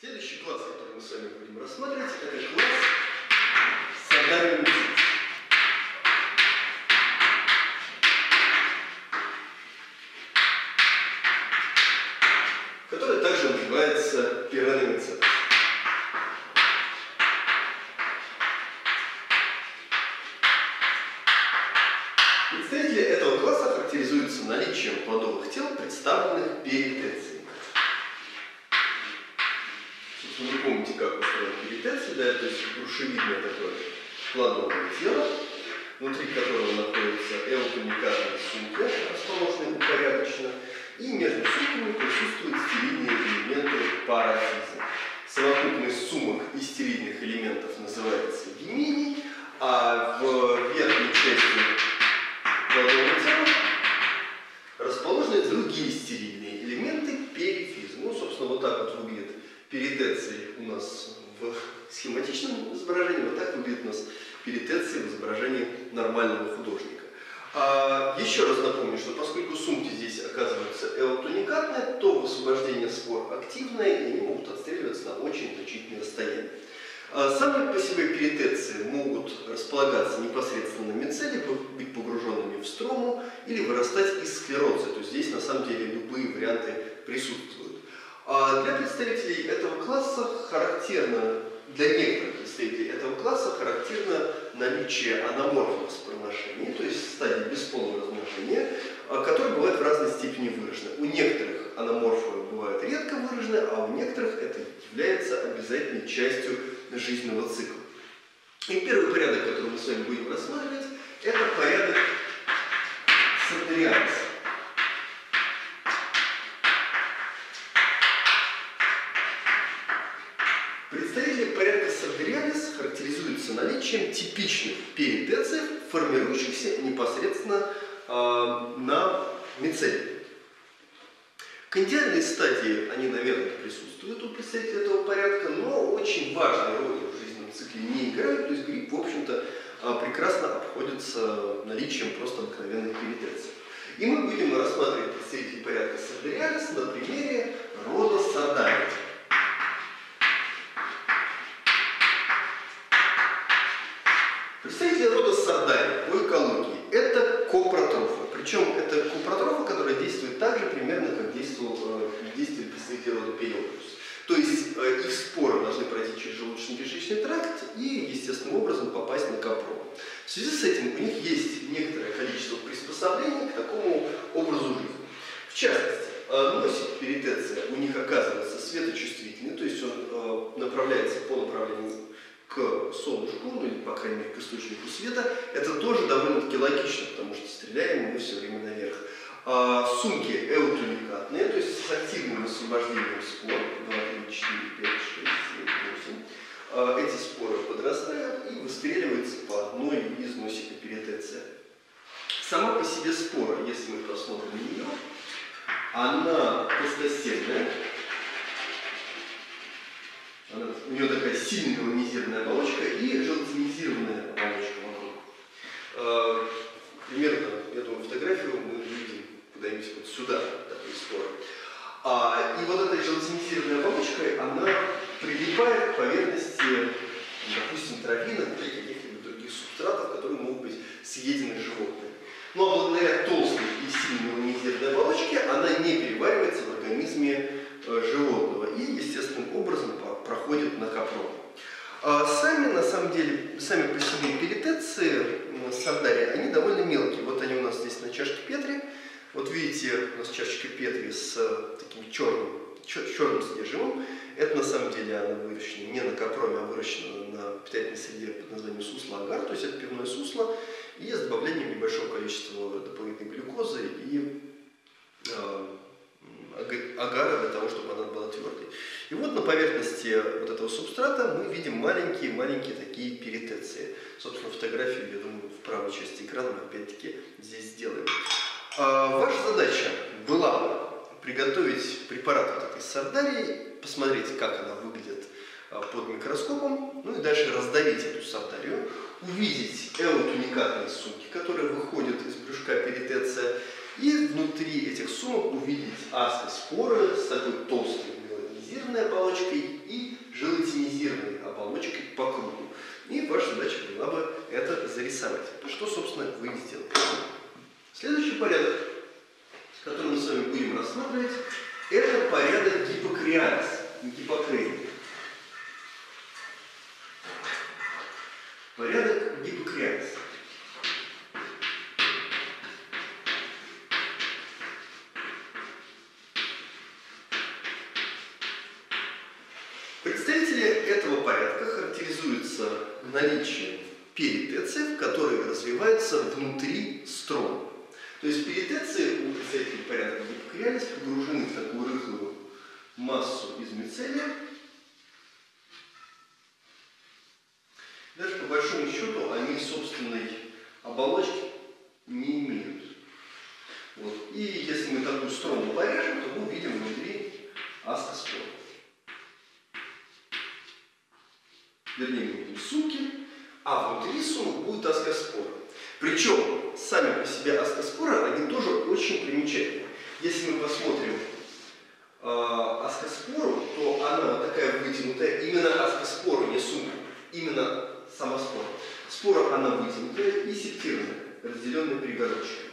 Следующий класс, который мы с вами будем рассматривать, это класс Садариум который также называется пираномицет. Представители этого класса характеризуются наличием плодовых тел, представленных перитецией. Собственно, вы помните, как устроена перитеция, да, то есть грушевидное такое плодовое тело, внутри которого находятся эутоникатные сумки, расположенные упорядоченно, и между сумками присутствуют стерильные элементы парафиза. Совокупность сумок и стерильных элементов называется геминий, а в верхней части плодового тела расположены другие стерильные элементы перифиза. Ну, собственно, вот так вот выглядит перитеция у нас в схематичном изображении, вот так выглядит у нас перитеция в изображении нормального художника. А, еще раз напомню, что поскольку сумки здесь оказываются эутоникатные, то высвобождение спор активное, и они могут отстреливаться на очень значительное расстояние. А, сами по себе перитеции могут располагаться непосредственно на мицеле, быть погруженными в строму или вырастать из склероза. То есть здесь на самом деле любые варианты присутствуют. А для представителей этого класса характерно, для некоторых представителей этого класса характерно наличие аноморфных спроношений, то есть стадии бесполого размножения, а, которые бывают в разной степени выражены. У некоторых аноморфы бывают редко выражены, а у некоторых это является обязательной частью жизненного цикла. И первый порядок, который мы с вами будем рассматривать, это порядок Сартерианца. Представители порядка Сардериалис характеризуются наличием типичных перитециев, формирующихся непосредственно э, на мицеле. Кондиальные стадии, они, наверное, присутствуют у представителей этого порядка, но очень важной роли в жизненном цикле не играют, то есть гриб, в общем-то, э, прекрасно обходится наличием просто обыкновенных перитеций. И мы будем рассматривать представителей порядка Сардериалис на примере рода Сардария. Представители рода Сардарий по экологии – это копротрофы. Причем это копротрофы, которые действуют так же примерно, как действовал, э, действовали представители рода Пейоплюс. То есть э, их споры должны пройти через желудочно-кишечный тракт и естественным образом попасть на копром. В связи с этим у них есть некоторое количество приспособлений к такому образу жизни. В частности, э, носик перитеция у них оказывается светочувствительный, то есть он направляется по направлению к солнышку, ну или, по крайней мере, к источнику света, это тоже довольно-таки логично, потому что стреляем мы все время наверх. А, сумки эутоникатные, то есть с активным освобождением спор, 2, 3, 4, 5, 6, 7, 8. А, эти споры подрастают и выстреливаются по одной из носика перитеция. Сама по себе спора, если мы посмотрим на нее, она плоскостенная, она, у нее такая сильная колонизированная оболочка и желатинизированная оболочка вокруг. Э, примерно, я думаю, фотографию мы видим куда-нибудь вот сюда, такой споры. А, и вот этой желатинизированной оболочкой она прилипает к поверхности, допустим, травинок или каких-либо других субстратов, которые могут быть съедены животными. Но благодаря толстой и сильной колонизированной оболочке она не переваривается в организме э, животного и естественным образом проходит на капрон. А сами, на самом деле, сами по себе перитеции сардария, они довольно мелкие. Вот они у нас здесь на чашке Петри. Вот видите, у нас чашечка Петри с таким черным, черным содержимым. Это на самом деле она выращена не на капроме, а выращена на питательной среде под названием сусло-агар, то есть это пивное сусло, и с добавлением небольшого количества дополнительной глюкозы и э, агара для того, чтобы она была твердой. И вот на поверхности вот этого субстрата мы видим маленькие-маленькие такие перитеции. Собственно, фотографию, я думаю, в правой части экрана мы опять-таки здесь сделаем. А ваша задача была приготовить препарат вот этой сардарии, посмотреть, как она выглядит а, под микроскопом, ну и дальше раздавить эту сардарию, увидеть эутуникатные сумки, которые выходят из брюшка перитеция, и внутри этих сумок увидеть аскоспоры с такой толстой ионизированной оболочкой и желатинизированной оболочкой по кругу. И ваша задача была бы это зарисовать. Что, собственно, вы и сделали. Следующий порядок, который мы с вами будем рассматривать, это порядок гипокриалис, гипокрейный. Порядок гипокриалис. Представители этого порядка характеризуются наличием перитециев, которые развиваются внутри строма. То есть перитеции у представителей порядка гипокриалис погружены в такую рыхлую массу из мицелия. Даже по большому счету они собственной оболочки не имеют. Вот. И если мы такую строму порежем, то мы увидим внутри аскоспор. Вернее, мы увидим сумки, а внутри сумок будет аскоспора. Причем сами по себе аскоспоры, они тоже очень примечательны. Если мы посмотрим э, аскоспору, то она такая вытянутая, именно аскоспору, не сумка, именно сама спора. Спора она вытянутая и септированная, разделенная перегородочками.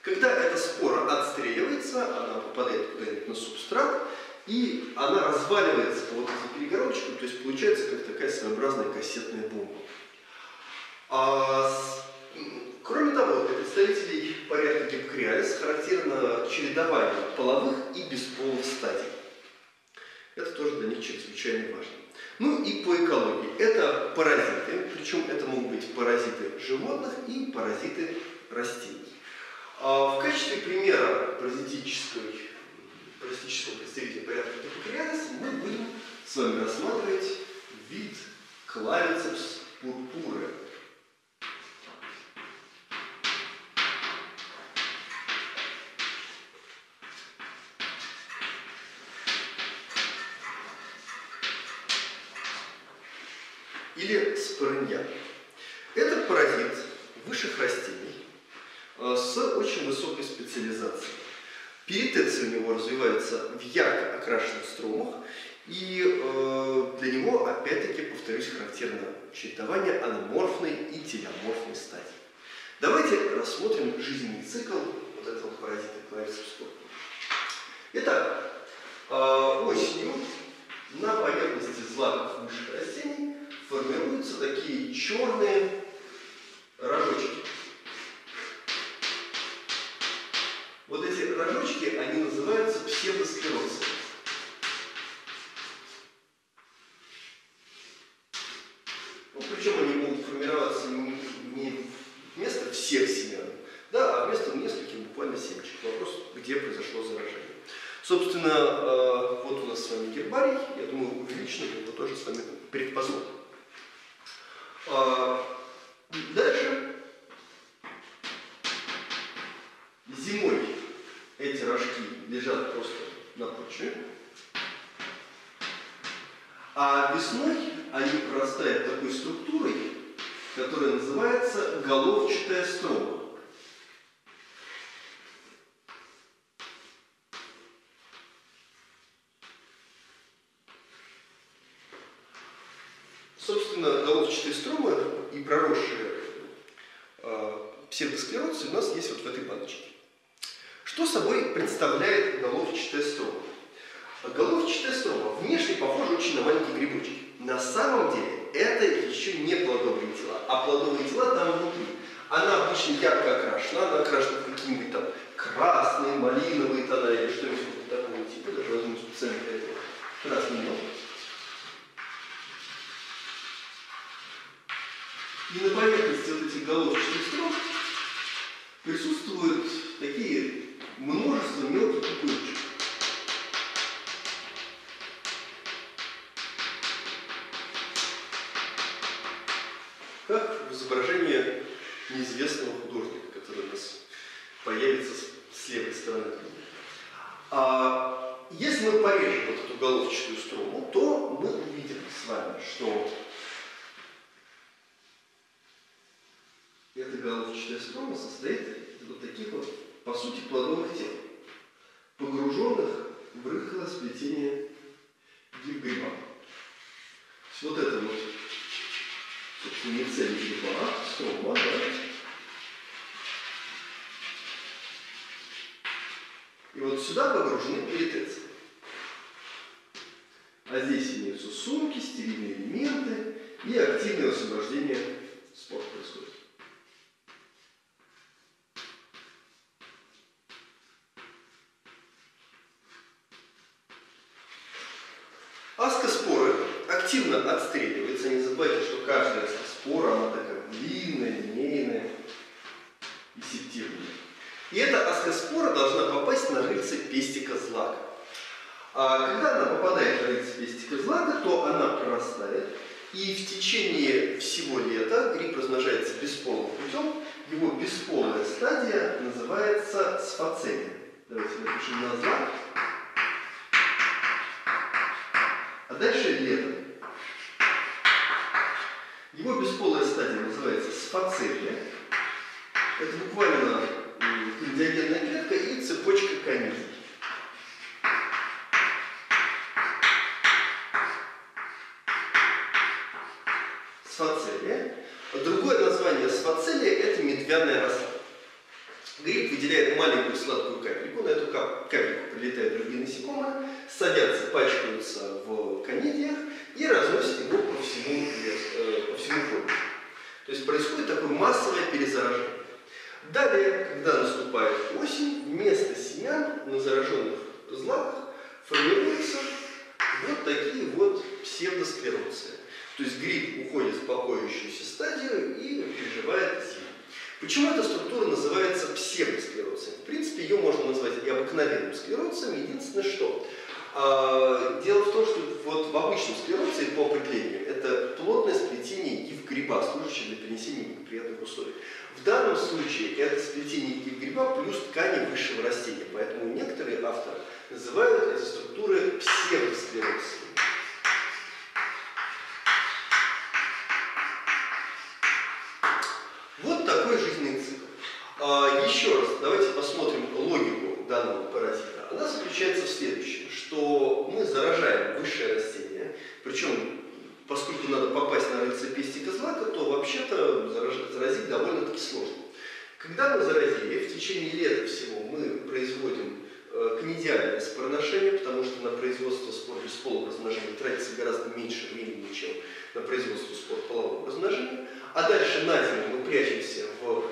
Когда эта спора отстреливается, она попадает куда-нибудь на субстрат, и она разваливается по вот этим перегородочкам, то есть получается как такая своеобразная кассетная бомба. А, кроме того, для представителей порядка гипокриалис характерно чередование половых и бесполых стадий. Это тоже для них чрезвычайно важно. Ну и по экологии. Это паразиты, причем это могут быть паразиты животных и паразиты растений. А в качестве примера паразитического представителя порядка гипокриалис мы будем с вами рассматривать вид клавицепс пурпуры. Или спорынья. Это паразит высших растений э, с очень высокой специализацией. Перитеция у него развивается в ярко окрашенных струмах, и э, для него, опять-таки, повторюсь, характерно чередование аноморфной и телеоморфной стадии. Давайте рассмотрим жизненный цикл вот этого паразита клависовского. Итак, э, осенью на поверхности злаков высших растений формируются такие черные рожочки. Вот эти рожочки, они называются псевдосклерозом. Ну, причем они могут формироваться не, не вместо всех семян, да, а вместо нескольких буквально семечек. Вопрос, где произошло заражение. Собственно, э, вот у нас с вами гербарий, я думаю, увеличенный, его тоже с вами предпознал. А, дальше зимой эти рожки лежат просто на почве, а весной они прорастают такой структурой, которая называется головчатая строма. Собственно, головчатые стромы и проросшие э, псевдосклероз у этой баночке. Что собой представляет головчатая строма? Головчатая строма внешне похожа очень на маленький грибочек. На самом деле это еще не плодовые тела, а плодовые тела там внутри. Она обычно ярко окрашена, она окрашена какие-нибудь там красные, малиновые тона или что-нибудь такого типа, даже возьму специально для этого красный нож. И на поверхности вот этих головчатых строк присутствуют такие множество мелких пупырочек. Как в изображении неизвестного художника, который у нас появится с левой стороны. А если мы порежем вот эту головчатую строму, то мы увидим с вами, что эта головчатая строма состоит из вот таких вот, по сути, плодовых тел, погруженных в рыхлое сплетение гибриба. Вот это вот, собственно, мицелий гриба, строма, да. И вот сюда погружены перитеции. А здесь имеются сумки, стерильные элементы и активное освобождение спор происходит. Аскоспоры активно отстреливаются. Не забывайте, что каждая спора, она такая длинная, линейная и септивная. И эта аскоспора должна попасть на рыльце пестика злака. А когда она попадает на рыльце пестика злака, то она прорастает, и в течение всего лета гриб размножается бесполым путем. Его бесполая стадия сфацелия. Давайте напишем на знак. А дальше лето. Его бесполая стадия называется сфацелия. Это буквально диагенная клетка и цепочка комиссий. Сфацелия. Другое название сфацелия – это медвяная роса. Гриб выделяет маленькую сладкую капельку, на эту капельку прилетают другие насекомые, садятся, пачкаются в конидиях и разносят его по всему, э, по всему полю. То есть происходит такое массовое перезаражение. Далее, когда наступает осень, вместо семян на зараженных злаках формируются вот такие вот псевдосклероции. То есть гриб уходит в покоящуюся стадию и переживает зиму. Почему эта структура называется псевдосклерозом? В принципе, ее можно назвать и обыкновенным склерозом, единственное что. А, дело в том, что вот в обычном склерозе по определению это плотное сплетение гиф гриба, служащее для перенесения неприятных условий. В данном случае это сплетение гиф гриба плюс ткани высшего растения, поэтому некоторые авторы называют эти структуры псевдосклерозом. Вот такой жизненный цикл. А, еще раз, давайте посмотрим логику данного паразита. Она заключается в следующем, что мы заражаем высшее растение, причем, поскольку надо попасть на рыльце пестика злака, то вообще-то заразить довольно-таки сложно. Когда мы заразили, в течение лета всего мы производим э, конидиальное спороношение, потому что на производство спор бесполого размножения тратится гораздо меньше времени, чем на производство спор полового размножения. А дальше на зиму мы прячемся в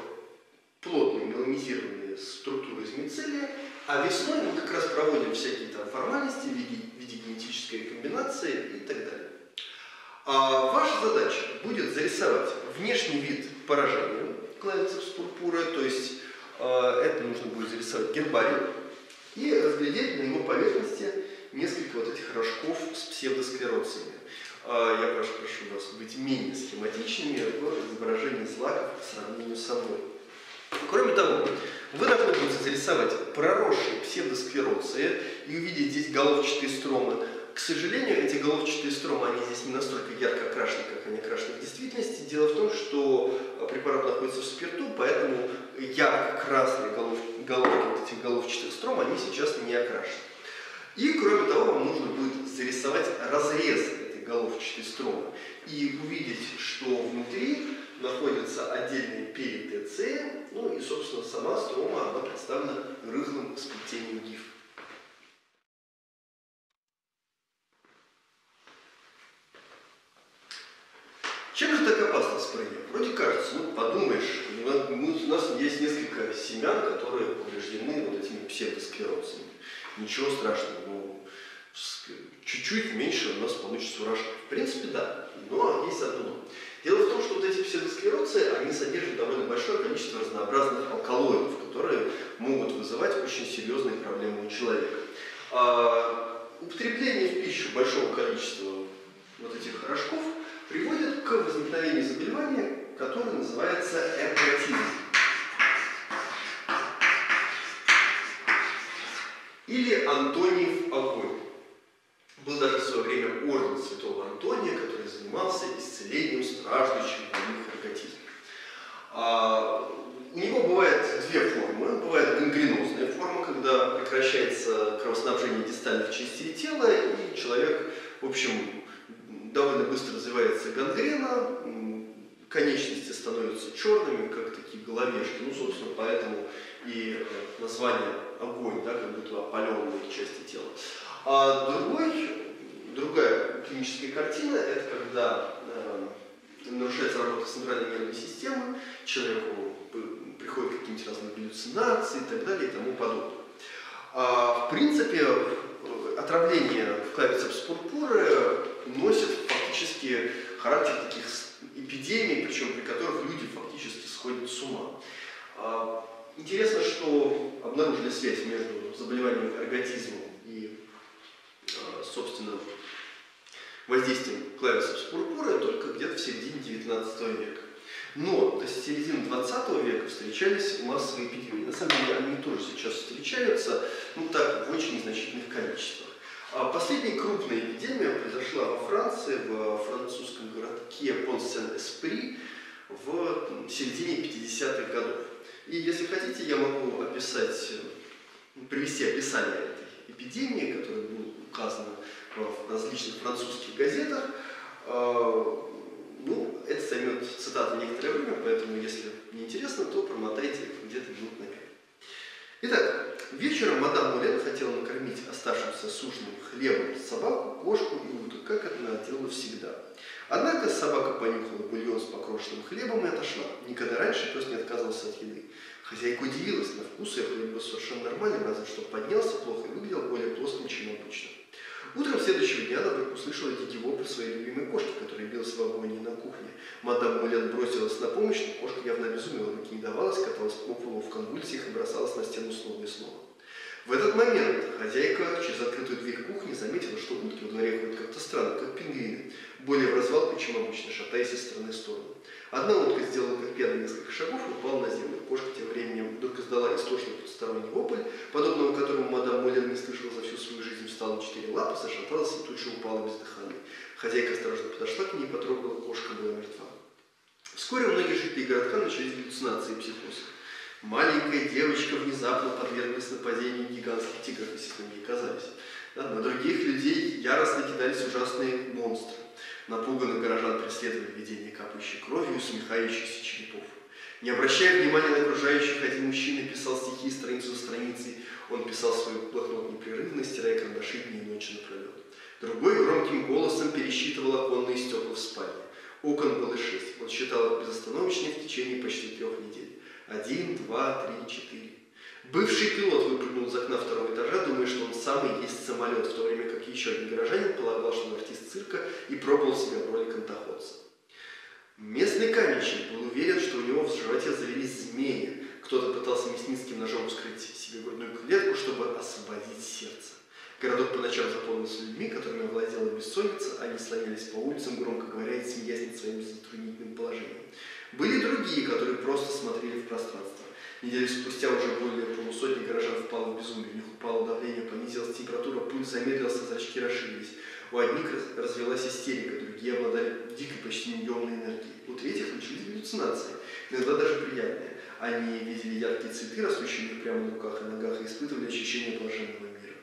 плотные меланизированные структуры из мицелия, а весной мы как раз проводим всякие там формальности в виде, в виде генетической рекомбинации и так далее. А ваша задача будет зарисовать внешний вид поражения клавицепс пурпура, то есть э, это нужно будет зарисовать гербарий и разглядеть на его поверхности несколько вот этих рожков с псевдосклероциями. А, я прошу, прошу вас быть менее схематичными в изображении злаков по сравнению со мной. Кроме того, вы должны будете зарисовать проросшие псевдосклероции и увидеть здесь головчатые стромы. К сожалению, эти головчатые стромы, они здесь не настолько ярко окрашены, как они окрашены в действительности. Дело в том, что препарат находится в спирту, поэтому ярко-красные голов, головки вот этих головчатых стром, они сейчас не окрашены. И, кроме того, вам нужно будет зарисовать разрез головчатой стромы и увидеть, что внутри находятся отдельные перитеции, ну и, собственно, сама строма, она представлена рыхлым сплетением гиф. Чем же так опасно спрыгивать? Вроде кажется, ну подумаешь, у нас есть несколько семян, которые повреждены вот этими псевдосклерозами. Ничего страшного, ну, чуть-чуть меньше у нас получится урожай. В принципе, да, но есть одно но. Дело в том, что вот эти псевдосклероцы, они содержат довольно большое количество разнообразных алкалоидов, которые могут вызывать очень серьезные проблемы у человека. А, употребление в пищу большого количества вот этих рожков приводит к возникновению заболевания, которое называется эрготизм. Или Антониев огонь. Был даже в свое время орден святого Антония, который занимался исцелением страждущих больных эрготизмом. А, у него бывает две формы. Бывает гангренозная форма, когда прекращается кровоснабжение дистальных частей тела, и человек, в общем, довольно быстро развивается гангрена, конечности становятся черными, как такие головешки. Ну, собственно, поэтому и э, название огонь, да, как будто опаленные части тела. А другой, другая клиническая картина, это когда э, нарушается работа центральной нервной системы, человеку приходят какие-нибудь разные галлюцинации и так далее и тому подобное. А, в принципе, отравление в клавицепс пурпуры носит фактически характер таких эпидемий, причем при которых люди фактически сходят с ума. А, интересно, что обнаружили связь между заболеванием эрготизмом и, а, собственно, воздействием клавицепс пурпуры только где-то в середине 19 века. Но до середины 20 века встречались массовые эпидемии. На самом деле они тоже сейчас встречаются, ну так, в очень незначительных количествах. А последняя крупная эпидемия произошла во Франции, в французском городке Пон-Сен-Эспри в середине 50-х годов. И если хотите, я могу описать, привести описание этой эпидемии, которая была указана в различных французских газетах. Ну, это займет цитаты некоторое время, поэтому, если не интересно, то промотайте где-то минут на пять. Итак, вечером мадам Мулен хотела накормить оставшимся суженным хлебом собаку, кошку и уток, как она делала всегда. Однако собака понюхала бульон с покрошенным хлебом и отошла. Никогда раньше пес не отказывался от еды. Хозяйка удивилась, на вкус ее хлеб был совершенно нормальным, разве что поднялся плохо и выглядел более плоским, чем обычно. Утром следующего дня она вдруг услышала дикий вопль своей любимой кошки, которая билась в агонии на кухне. Мадам Мулен бросилась на помощь, но кошка явно обезумела, руки не давалась, каталась по полу в конвульсиях и бросалась на стену снова и снова. В этот момент хозяйка через открытую дверь кухни заметила, что утки во дворе ходят как-то странно, как пингвины, более в развалку, чем обычно, шатаясь из стороны в сторону. Одна утка сделала как пьяная несколько шагов и упала на землю. Кошка тем временем вдруг издала истошный потусторонний вопль, подобного которому мадам Моллер не слышала за всю свою жизнь, встала на четыре лапы, зашаталась и тут же упала бездыханной. Хозяйка осторожно подошла к ней и потрогала, кошка была мертва. Вскоре многие жители городка начались галлюцинации и психоз. Маленькая девочка внезапно подверглась нападению гигантских тигров, если они казались. Да, на других людей яростно кидались ужасные монстры. Напуганных горожан преследовали видение капающей кровью и усмехающихся черепов. Не обращая внимания на окружающих, один мужчина писал стихи страницу за страницей. Он писал свой блокнот непрерывно, стирая карандаши дни и ночи напролет. Другой громким голосом пересчитывал оконные стекла в спальне. Окон было шесть. Он считал их безостановочно в течение почти трех недель. Один, два, три, четыре. Бывший пилот выпрыгнул из окна второго этажа, думая, что он самый есть самолет, в то время как еще один горожанин полагал, что он артист цирка и пробовал себя в роли кантоходца. Местный каменщик был уверен, что у него в животе завелись змеи. Кто-то пытался мясницким ножом вскрыть себе грудную клетку, чтобы освободить сердце. Городок по ночам заполнился людьми, которыми овладела бессонница, они слонялись по улицам, громко говоря и смеясь над своим затруднительным положением. Были другие, которые просто смотрели в пространство. Неделю спустя уже более полусотни горожан впало в безумие. У них упало давление, понизилась температура, пульс замедлился, зрачки расширились. У одних развелась истерика, другие обладали дикой, почти неемной энергией. У третьих начались галлюцинации, иногда даже приятные. Они видели яркие цветы, растущие прямо на руках и ногах, и испытывали ощущение блаженного мира.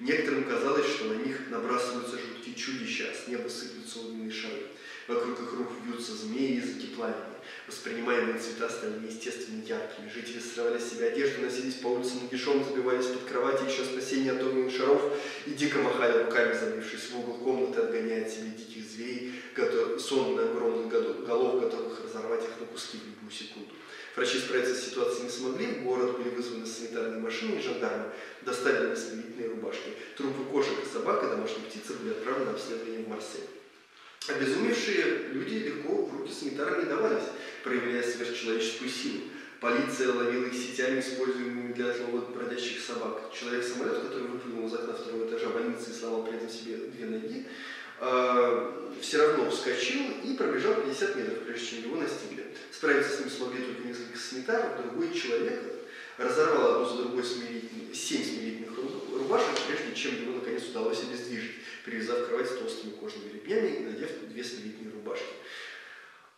Некоторым казалось, что на них набрасываются жуткие чудища, а с неба сыплются огненные шары. Вокруг их рук вьются змеи, языки пламени. Воспринимаемые цвета стали неестественно яркими. Жители срывали с себя одежду, носились по улицам нагишом, забивались под кровати, еще спасение от огненных шаров и дико махали руками, забившись в угол комнаты, отгоняя от себя диких зверей, сонных огромных голов, готовых разорвать их на куски в любую секунду. Врачи справиться с ситуацией не смогли, в город были вызваны санитарные машины и жандармы, доставили на рубашки. Трупы кошек и собак и домашних птиц были отправлены на обследование в Марсель. Обезумевшие люди легко в руки санитарам не давались, проявляя сверхчеловеческую силу. Полиция ловила их сетями, используемыми для отлова бродящих собак. Человек-самолет, который выпрыгнул из окна второго этажа больницы и сломал при этом себе две ноги, э, все равно вскочил и пробежал 50 метров, прежде чем его настигли. Справиться с ним смогли только несколько санитаров, другой человек разорвал одну за другой смирительных, семь смирительных рубашек, прежде чем его наконец удалось обездвижить привязав кровать толстыми кожаными ремнями и надев две смирительные рубашки.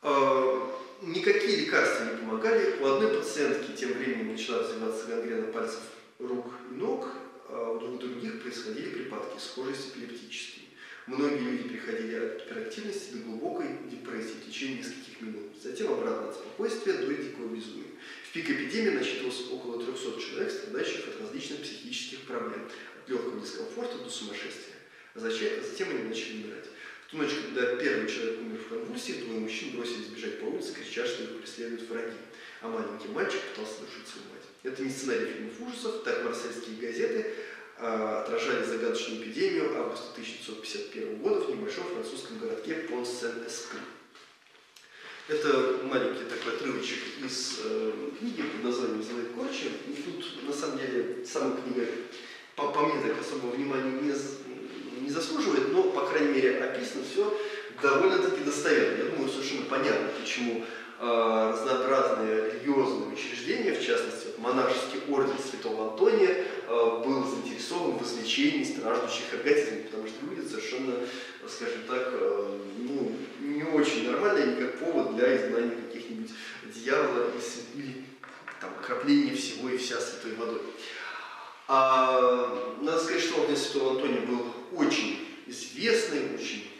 А, никакие лекарства не помогали. У одной пациентки тем временем начала развиваться гангрена пальцев рук и ног, а у других происходили припадки, схожие с эпилептическими. Многие люди приходили от гиперактивности до глубокой депрессии в течение нескольких минут. Затем обратно от спокойствия до дикого безумия. В пик эпидемии насчитывалось около 300 человек, страдающих от различных психических проблем, от легкого дискомфорта до сумасшествия. А затем они начали умирать. В ту ночь, когда первый человек умер в конвульсии, двое мужчин бросились бежать по улице, крича, что их преследуют враги. А маленький мальчик пытался душить свою мать. Это не сценарий фильмов ужасов, так марсельские газеты а, отражали загадочную эпидемию августа 1951 года в небольшом французском городке Пон-Сен-Эспри. Это маленький такой отрывочек из э, книги под названием «Злые корчи». И тут, на самом деле, сама книга по, по мне так особого внимания не, не заслуживает, но, по крайней мере, описано все довольно-таки достоверно. Я думаю, совершенно понятно, почему э, разнообразные религиозные учреждения, в частности, монашеский орден Святого Антония, э, был заинтересован в излечении страждущих оргазмом, потому что люди совершенно, скажем так, э, ну, не очень нормальные, не как повод для изгнания каких-нибудь дьявола или там, окропления всего и вся святой водой. А, надо сказать, что орден Святого Антония был очень известный, очень,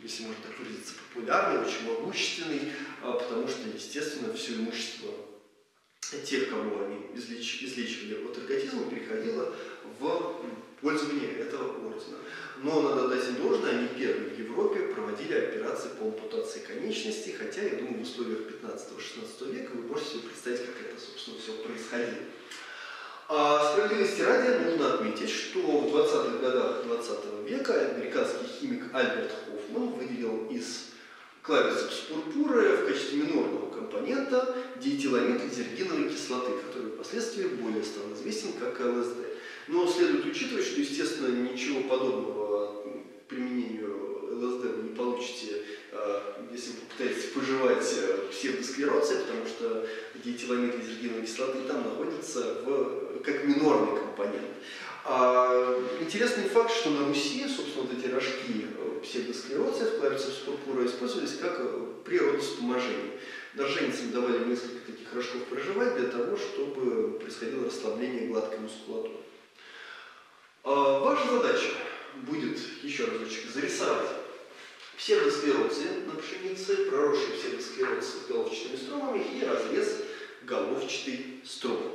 если можно так выразиться, популярный, очень могущественный, а, потому что, естественно, все имущество тех, кого они излеч, излечивали от эрготизма, переходило в пользование этого ордена. Но надо дать им должное, они первые в Европе проводили операции по ампутации конечностей, хотя, я думаю, в условиях 15-16 века вы можете себе представить, как это, собственно, все происходило. А справедливости ради нужно отметить, что в 20-х годах 20 -го века американский химик Альберт Хоффман выделил из клавицепс пурпура в качестве минорного компонента диэтиламид изергиновой кислоты, который впоследствии более стал известен как ЛСД. Но следует учитывать, что, естественно, ничего подобного применению ЛСД вы не получите, а, если вы попытаетесь пожевать э, псевдосклероции, потому что диэтиламид изергиновой кислоты там находится в, как минорный компонент. А, интересный факт, что на Руси, собственно, вот эти рожки э, псевдосклероция, клавицепс пурпура, использовались как э, при родовспоможении. Роженицам давали несколько таких рожков проживать для того, чтобы происходило расслабление гладкой мускулатуры. А, ваша задача будет, еще разочек, зарисовать псевдосклероции на пшенице, проросшие псевдосклероции с головчатыми стромами и разрез головчатой стромы.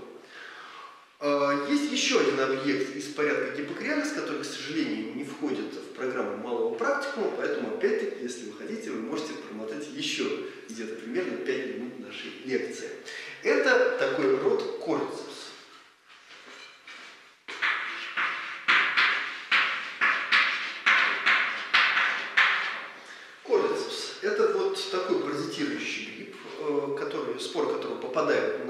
А, есть еще один объект из порядка гипокриалис, который, к сожалению, не входит в программу малого практикума, поэтому, опять-таки, если вы хотите, вы можете промотать еще где-то примерно 5 минут нашей лекции. Это такой род корцев.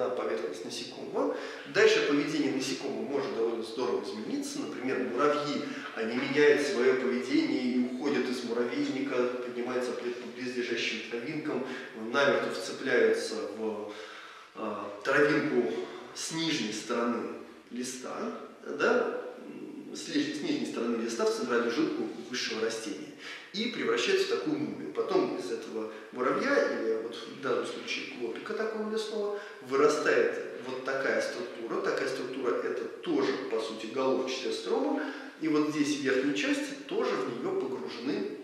поверхность насекомого. Дальше поведение насекомого может довольно здорово измениться. Например, муравьи, они меняют свое поведение и уходят из муравейника, поднимаются по близлежащим травинкам, намертво вцепляются в э, травинку с нижней стороны листа, да, с нижней стороны листа в центральную жилку высшего растения и превращается в такую мумию. Потом из этого муравья, или вот в данном случае клопика такого лесного, вырастает вот такая структура. Такая структура это тоже, по сути, головчатая строма. И вот здесь в верхней части тоже в нее погружены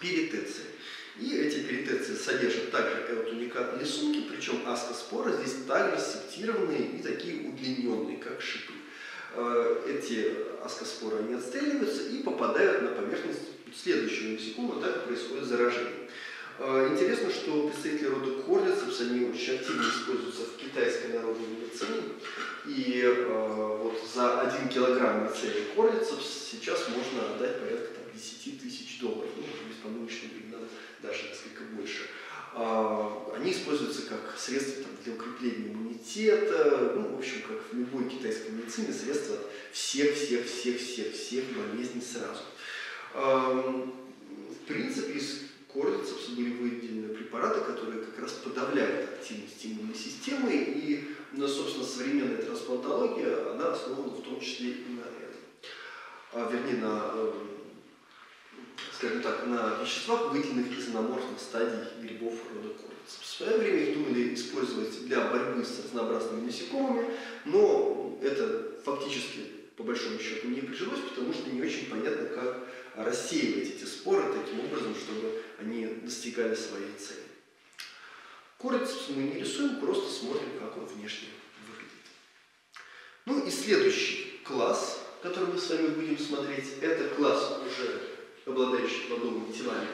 перитеции. И эти перитеции содержат также эутуникат рисунки, причем аскоспоры здесь также септированные и такие удлиненные, как шипы. Э, эти аскоспоры они отстреливаются и попадают на поверхность следующего насекомого, так происходит заражение. А, интересно, что представители рода корлицепс, они очень активно используются в китайской народной медицине. И э, вот за один килограмм мицелия корлицепс сейчас можно отдать порядка там, 10 тысяч долларов. Ну, может быть, по нынешним временам даже несколько больше. Э, они используются как средство там, для укрепления иммунитета, ну, в общем, как в любой китайской медицине, средство всех-всех-всех-всех-всех болезней сразу. Принципе, из кортицепса были выделены препараты, которые как раз подавляют активность иммунной системы, и, ну, собственно, современная трансплантология, она основана в том числе и на этом. А, вернее, на э, скажем так, на веществах, выделенных из аноморфных стадий грибов рода куриц. В свое время их думали использовать для борьбы с разнообразными насекомыми, но это фактически по большому счету не прижилось, потому что не очень понятно, как рассеивать эти споры таким образом, чтобы они достигали своей цели. Куриц мы не рисуем, просто смотрим, как он внешне выглядит. Ну и следующий класс, который мы с вами будем смотреть, это класс уже обладающий подобными телами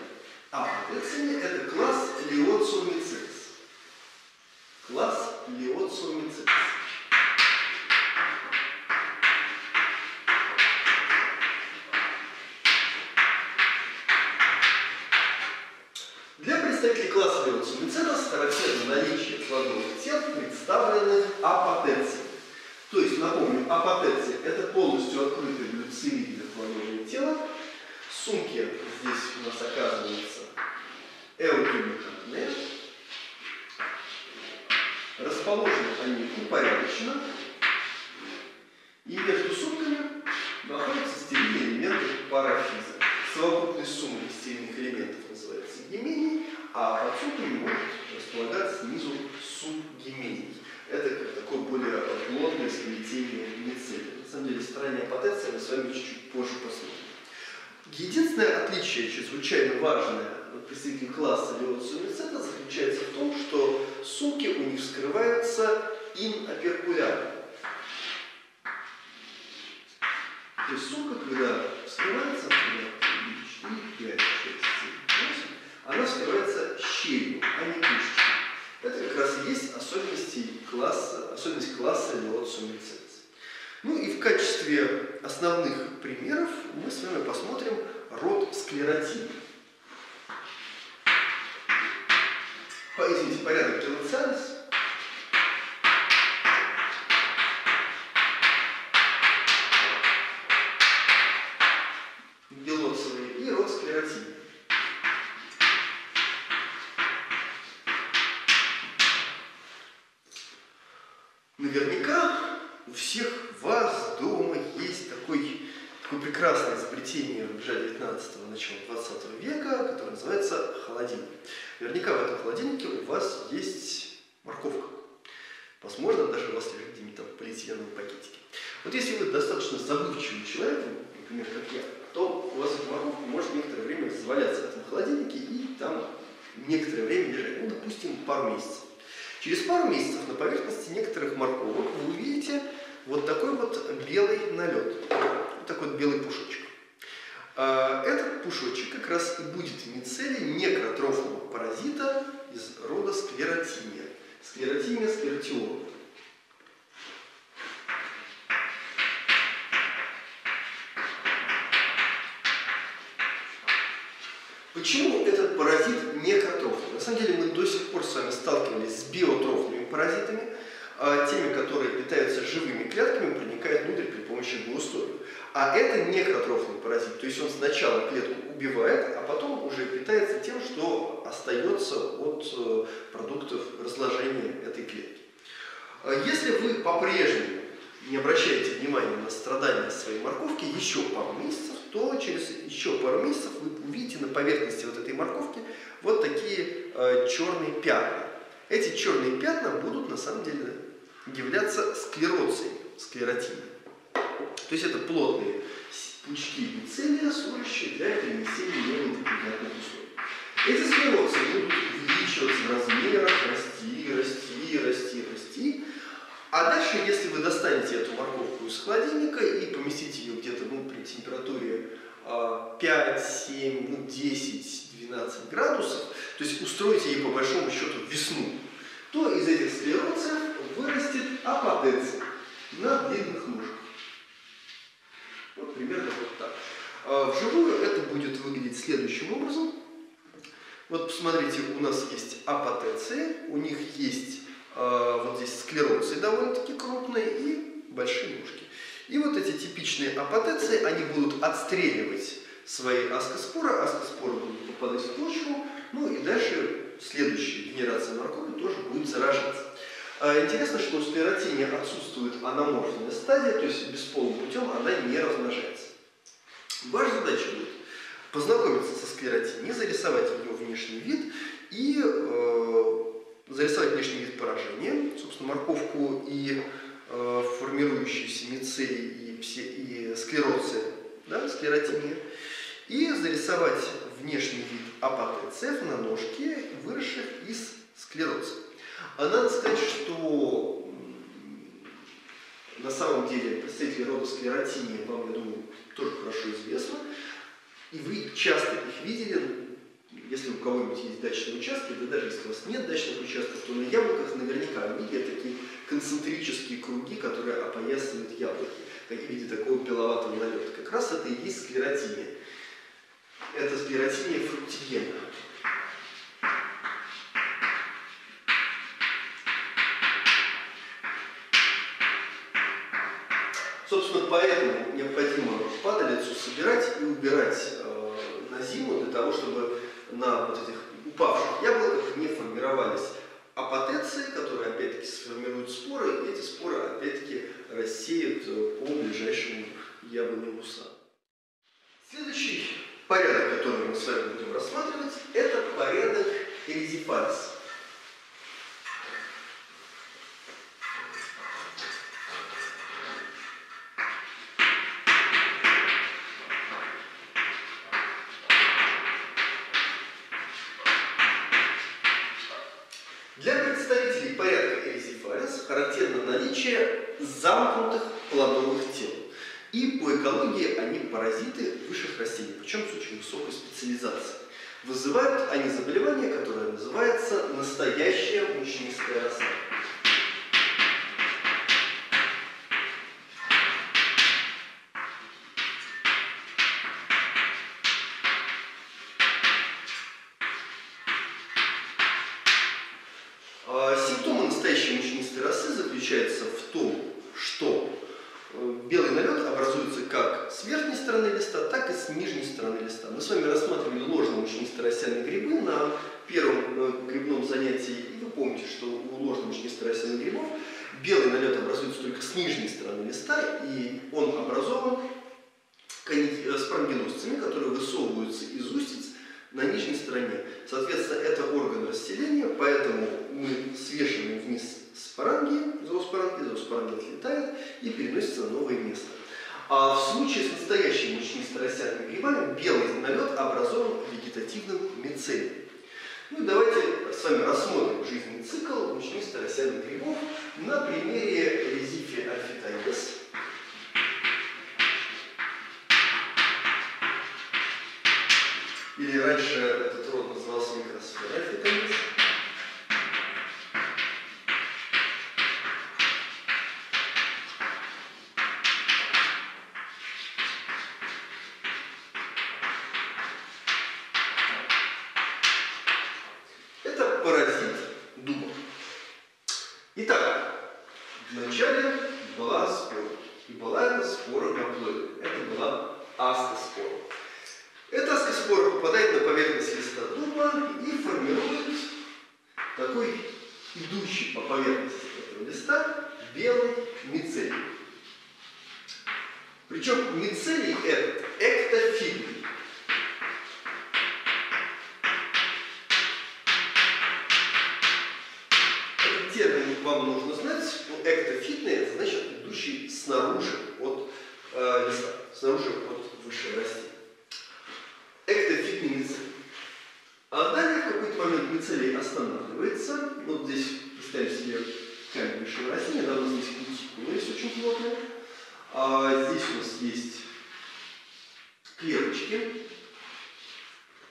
апотециями, это класс Лиоциумицепс. Класс Лиоциумицепс. Для представителей класса Леоцумицетас характерно наличие плодовых тел, представленных апотециями. То есть, апотеция – это полностью открытое глюцилидное плодовое тело. Сумки здесь у нас оказываются эукимикантные. Расположены они упорядоченно. И между сумками находятся стерильные элементы парафиза. Совокупной суммой стерильных элементов называется гемений, а под сумками может располагаться снизу субгемений. Это как такое более плотное сплетение мицелия. На самом деле, строение апотеция мы с вами чуть-чуть позже посмотрим. Единственное отличие, чрезвычайно важное представителей класса леоциумицета, заключается в том, что сумки у них вскрываются иноперкулярно. То есть сумка, когда вскрывается, например, 4, 5, 6, 7, 8, она вскрывается щелью, а не крышечкой. Это как раз и есть особенности класса, особенность класса леоциумицета. Ну и в качестве основных примеров мы с вами посмотрим род склеротин. Извините, порядок Трилоциалис. Белоцевые и род склеротин. Наверняка у всех вас дома есть такой, такое прекрасное изобретение рубежа 19 начала 20 века, которое называется холодильник. Наверняка в этом холодильнике у вас есть морковка. Возможно, даже у вас лежит где-нибудь там полиэтиленовые пакетики. Вот если вы достаточно забывчивый человек, например, как я, то у вас морковка может некоторое время заваляться в этом холодильнике и там некоторое время лежать, ну, допустим, пару месяцев. Через пару месяцев на поверхности некоторых морковок вы увидите вот такой вот белый налет, вот такой вот белый пушочек. А, этот пушочек как раз и будет мицелий некротрофного паразита из рода склеротимия. Склеротимия склеротиола. Почему этот паразит некротрофный? На самом деле мы до сих пор с вами сталкивались с биотрофными паразитами, а, теми, которые питаются живыми клетками, проникают внутрь при помощи иглоустойков. А это некротрофный паразит, то есть он сначала клетку убивает, а потом уже питается тем, что остается от э, продуктов разложения этой клетки. А если вы по-прежнему не обращаете внимания на страдания своей морковки еще пару месяцев, то через еще пару месяцев вы увидите на поверхности вот этой морковки вот такие э, черные пятна. Эти черные пятна будут на самом деле являться склероциями, склеротинами. То есть это плотные пучки мицелия, служащие для перенесения неблагоприятных условий. Эти склероции будут увеличиваться в размерах, расти, расти, расти, расти. А дальше, если вы достанете эту морковку из холодильника и поместите ее где-то ну, при температуре 5, 7, ну, 10, 12 градусов, то есть устроите ей по большому счету весну, то из этих склероцев вырастет апотеций на длинных ножках. Вот примерно вот так. А вживую это будет выглядеть следующим образом. Вот посмотрите, у нас есть апотеции, у них есть вот здесь склероции довольно-таки крупные и большие ножки. И вот эти типичные апотеции, они будут отстреливать свои аскоспоры, аскоспоры будут попадать в почву, ну и дальше следующая генерация моркови тоже будет заражаться. А, интересно, что у склеротиния отсутствует аноморфная стадия, то есть бесполым путем она не размножается. Ваша задача будет познакомиться с склеротинии, зарисовать ее внешний вид и э, зарисовать внешний вид поражения, собственно, морковку и э, формирующиеся мицелий и, пси, и склероцы, да, склеротиния, и зарисовать внешний вид апотэциев на ножке, выросших из склероза. А надо сказать, что на самом деле представители рода склеротинии вам, я думаю, тоже хорошо известно. И вы часто их видели, если у кого-нибудь есть дачные участки, да даже если у вас нет дачных участков, то на яблоках наверняка видели такие концентрические круги, которые опоясывают яблоки в виде такого беловатого налета. Как раз это и есть склеротиния. Это склеротиния фруктигена. Собственно, поэтому необходимо падалицу собирать и убирать э, на зиму для того, чтобы на вот этих упавших яблоках не формировались апотеции, которые опять-таки сформируют споры, и эти споры опять-таки рассеют э, по ближайшему яблоневому саду. Следующий порядок, который мы с вами будем рассматривать, это порядок эризифалис. Вызывают они заболевание, которое называется настоящая мучнистая роса. А, симптомы настоящей мучнистой росы заключаются в том, что э, белый налет образуется как с верхней стороны листа, так и с нижней стороны листа. Мы с вами ложно-мучнисто-росяные грибы на первом э, грибном занятии. И вы помните, что у ложно-мучнисто-росяных грибов белый налет образуется только с нижней стороны листа, и он образован э, спорангеносцами, которые высовываются из устиц на нижней стороне. Соответственно, это орган расселения, поэтому мы свешиваем вниз споранги, зооспоранги, зооспоранги отлетает и переносится на новое место. А в случае с настоящими мучнисто-росятыми грибами белый налет образован вегетативным мицелием. Ну давайте с вами рассмотрим жизненный цикл мучнисто-росяных грибов на примере резифи альфитаидес. Или раньше этот род назывался микросфера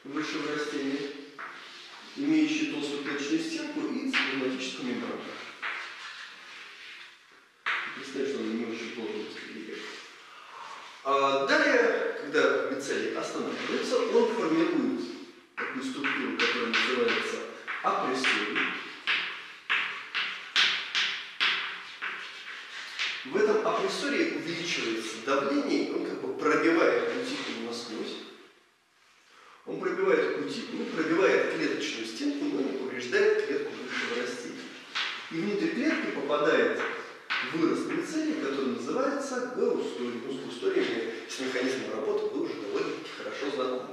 высшего растения, имеющие толстую клеточную стенку и схематическую мембрану. Представь, что он не очень плотно воспринимает. А далее, когда мицелий останавливается, он формирует такую структуру, которая называется апрессион. В этом апрессоре увеличивается давление, он как бы пробивает кутикулу насквозь типу, ну, пробивает клеточную стенку, но не повреждает клетку высшего растения. И внутрь клетки попадает вырос мицелий, который называется гаусторий. Ну, с густориями, с механизмом работы вы уже довольно-таки хорошо знакомы.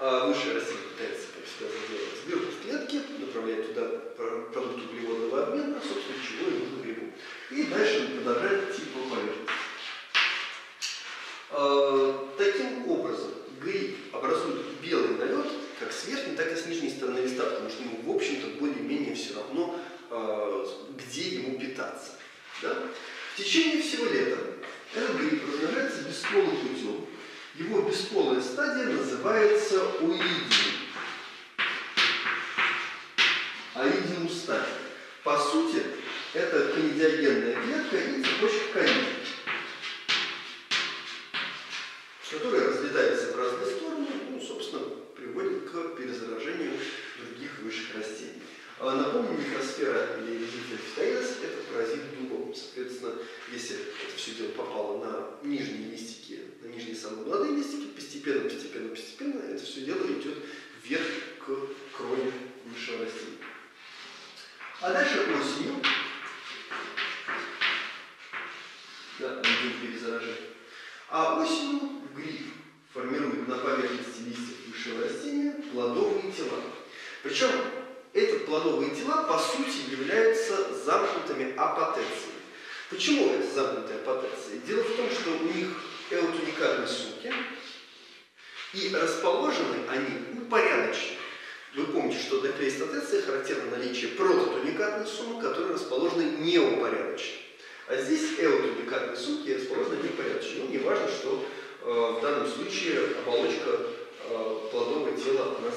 А высшее растение пытается, как всегда, сделать сберут в клетке, направляет туда продукты углеводного обмена, собственно, чего и нужно грибу. И дальше продолжает идти по поверхности. А, таким образом, с верхней, так и с нижней стороны листа, потому что ему, в общем-то, более-менее все равно, а, где ему питаться. Да? В течение всего лета этот гриб размножается бесполым путем. Его бесполая стадия называется уидиум. Аидиум стадия. По сути, это канидиогенная клетка и цепочка канид, которая разлетается в разные стороны, ну, собственно, приводит к перезаражению других высших растений. А напомню, микросфера или резитель фитоидес – это паразит дуба. Соответственно, если это все дело попало на нижние листики, на нижние самые молодые листики, постепенно, постепенно, постепенно это все дело идет вверх к кроне высшего растения. А дальше осенью, да, один перезаражение, а осенью гриб формирует на поверхности листьев высшего растения плодовые тела. Причем эти плодовые тела по сути являются замкнутыми апотенциями. Почему это замкнутые апотенции? Дело в том, что у них эутуникатные сумки, и расположены они упорядоченно. Вы помните, что для клейстотеции характерно наличие прототуникатной суммы, которые расположены неупорядоченно. А здесь эутуникатные сумки расположены неупорядоченно. Ну, не важно, что в данном случае оболочка э, плодового тела она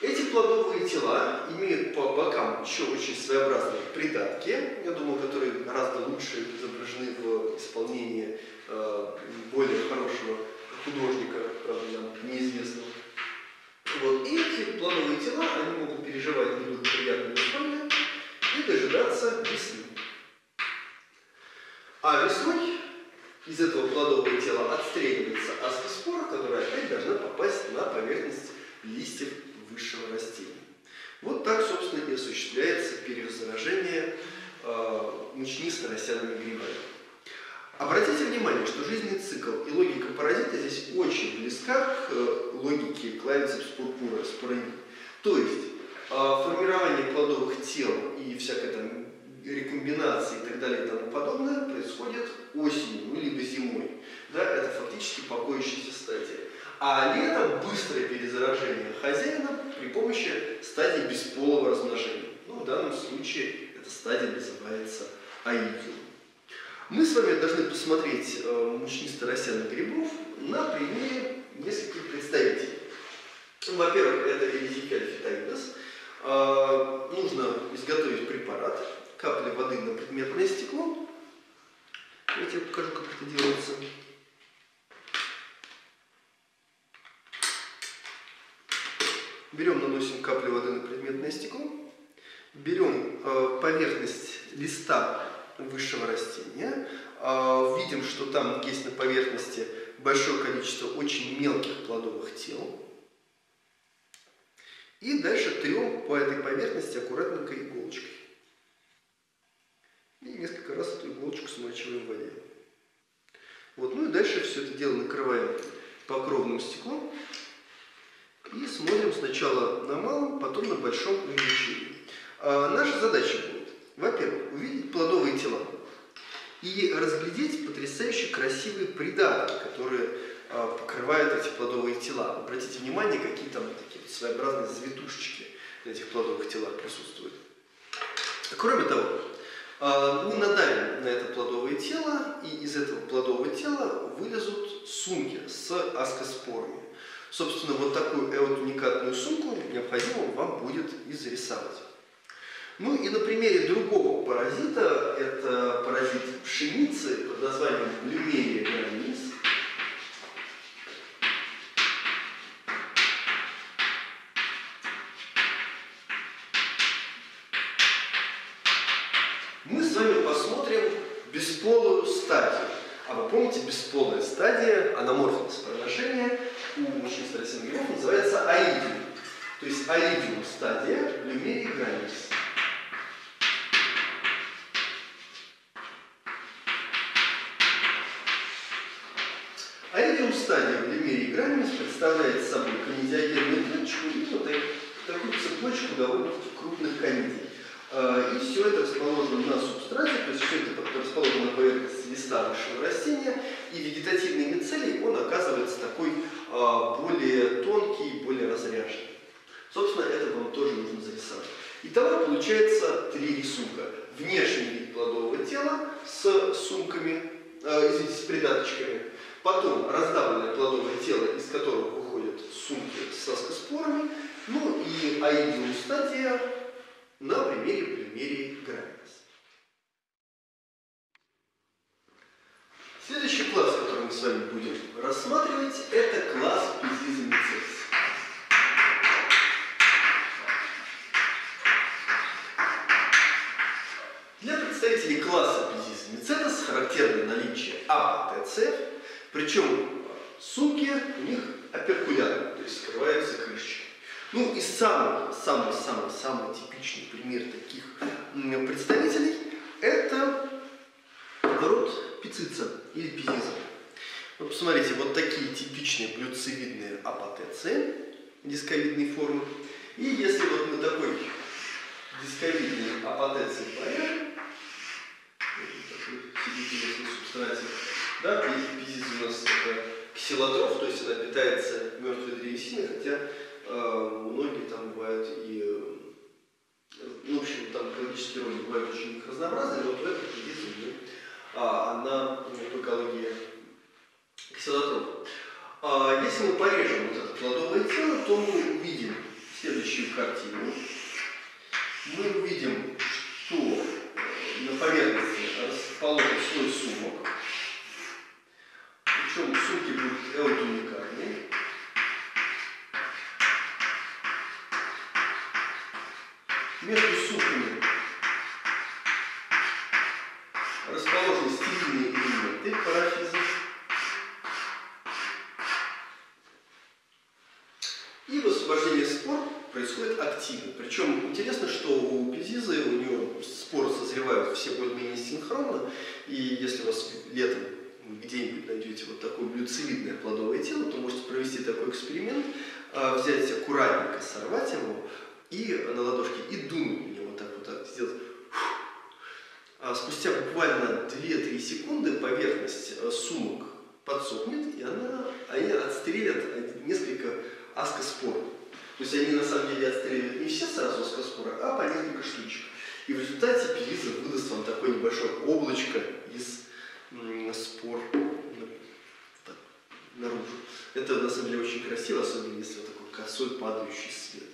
Эти плодовые тела имеют по бокам еще очень своеобразные придатки, я думаю, которые гораздо лучше изображены в исполнении э, более хорошего художника, правда, нам неизвестного. Вот. И эти плановые тела, они могут переживать неблагоприятные условия и дожидаться весны. А весной из этого плодового тела отстреливается аскоспора, которая опять должна попасть на поверхность листьев высшего растения. Вот так, собственно, и осуществляется перезаражение э, мучнисто-росяными грибами. Обратите внимание, что жизненный цикл и логика паразита здесь очень близка к э, логике клавицепс пурпура спорами. То есть э, формирование плодовых тел и всякая там рекомбинации и так далее и тому подобное происходит осенью, ну, либо зимой. Да, это фактически покоящаяся стадия. А летом быстрое перезаражение хозяина при помощи стадии бесполого размножения. Ну, в данном случае эта стадия называется аидиум. Мы с вами должны посмотреть э, мучнисто-росяных грибов на примере нескольких представителей. Во-первых, это элизикаль фитоидес. Э, нужно изготовить препарат, капли воды на предметное стекло. Я тебе покажу, как это делается. Берем, наносим капли воды на предметное стекло. Берем э, поверхность листа высшего растения. А, видим, что там есть на поверхности большое количество очень мелких плодовых тел. И дальше трем по этой поверхности аккуратненько иголочкой. Несколько раз эту иголочку смачиваем в воде. Вот, ну и дальше все это дело накрываем покровным стеклом и смотрим сначала на малом, потом на большом увеличении. А наша задача будет во-первых, увидеть плодовые тела и разглядеть потрясающе красивые придатки, которые э, покрывают эти плодовые тела. Обратите внимание, какие там такие своеобразные завитушечки на этих плодовых телах присутствуют. Кроме того, мы надавим на это плодовое тело, и из этого плодового тела вылезут сумки с аскоспорами. Собственно, вот такую эвотуникатную сумку необходимо вам будет и зарисовать. Ну и на примере другого паразита, это паразит пшеницы под названием Люмерия гранис. Мы с вами посмотрим бесполую стадию. А вы помните, бесполая стадия аноморфного проношения у мужчин старосинных называется аидиум. То есть аидиум стадия люмерии гранис. стадия в Лемере Граммис представляет собой комитет диагенную клеточку и вот такую цепочку довольно крупных конидий. А, и все это расположено на субстрате, то есть все это расположено на поверхности листа вашего растения, и вегетативный мицелий, он оказывается такой а, более тонкий, более разряженный. Собственно, это вам тоже нужно зарисовать. Итого получается три рисунка. Внешний вид плодового тела с сумками, э, извините, с придаточками. Потом раздавленное плодовое тело, из которого выходят сумки с соскоспорами. Ну и аидиум стадия на примере, примере гравис. Следующий класс, который мы вами будем рассматривать, это класс пизизомицез. Для представителей класса пизизомицетес характерно наличие АПТЦ, причем сумки у них оперкулярные, то есть скрываются крышечкой. Ну и самый, самый, самый, самый типичный пример таких представителей это род пицица или пизиза. Вот посмотрите, вот такие типичные блюдцевидные апотеции дисковидной формы. И если вот мы такой дисковидный порежем, такой субстрате, да, пизиз у нас это ксилотроф, то есть она питается мертвой древесиной, хотя э, многие там бывают и, ну, в общем, там экологические роли бывают очень разнообразные, но вот в этом позиции а, она по экологии ксилотроф. А, если мы порежем вот это плодовое тело, то мы увидим следующую картину. Мы увидим, что на поверхности расположен слой сумок. Причем сумки будут эутуникальные. Между сумками расположены стерильные элементы парафиза. И высвобождение спор происходит активно. Причем интересно, что у пизизы у нее споры созревают все более-менее синхронно. И если у вас летом где-нибудь найдете вот такое блюдцевидное плодовое тело, то можете провести такой эксперимент, а, взять аккуратненько, сорвать его, и на ладошке и дунуть на вот так вот так сделать. А спустя буквально 2-3 секунды поверхность э, сумок подсохнет, и она, они отстрелят несколько аскоспор. То есть они на самом деле отстреливают не все сразу аскоспоры, а по несколько штучек. И в результате пелиза выдаст вам такое небольшое облачко из спор наружу. Это на самом деле очень красиво, особенно если вот такой косой падающий свет.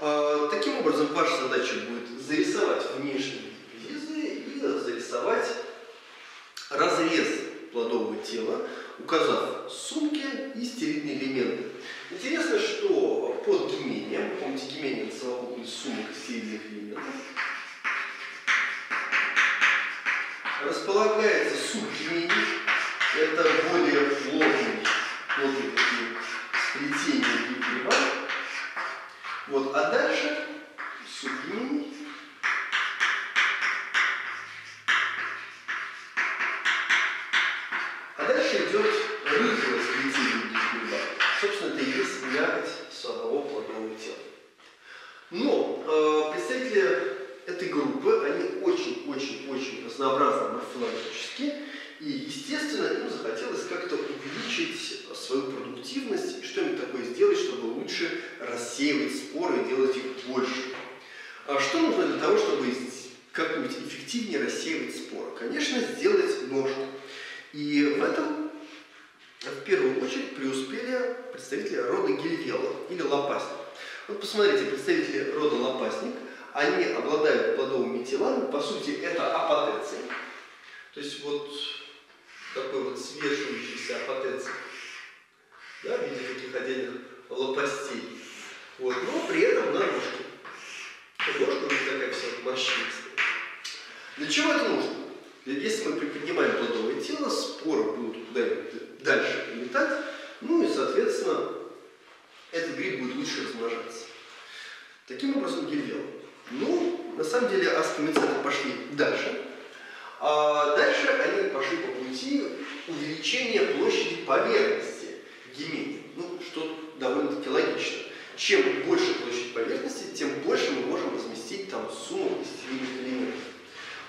А, таким образом, ваша задача будет зарисовать внешний визы и зарисовать разрез плодового тела, указав сумки и стерильные элементы. Интересно, что под гимением, помните, это совокупность сумок и стерильных элементов, располагается субгимений, это более плотный, плотный сплетения гиприма, вот, а дальше субгимений. А дальше идет рыхлое сплетение Но э, представители этой группы, они очень-очень-очень разнообразны морфологически, и, естественно, им захотелось как-то увеличить свою продуктивность, и что-нибудь такое сделать, чтобы лучше рассеивать споры и делать их больше. А что нужно для того, чтобы как-нибудь эффективнее рассеивать споры? Конечно, сделать ножку. И в этом в первую очередь преуспели представители рода Гильвела. Вот посмотрите, представители рода лопастник – они обладают плодовыми телами, по сути это апотеции. То есть вот такой вот свешивающийся апотеций, да, в виде таких отдельных лопастей. Вот, но при этом на ножке. Ножка у такая вся морщинистая. Для чего это нужно? Если мы приподнимаем плодовое тело, споры будут куда-нибудь дальше летать, ну и, соответственно, этот гриб будет лучше размножаться. Таким образом, гель ну, на самом деле аскомицеты пошли дальше. А дальше они пошли по пути увеличения площади поверхности гемения, ну, что довольно-таки чем больше площадь поверхности, тем больше мы можем разместить там сумму стерильных элементов.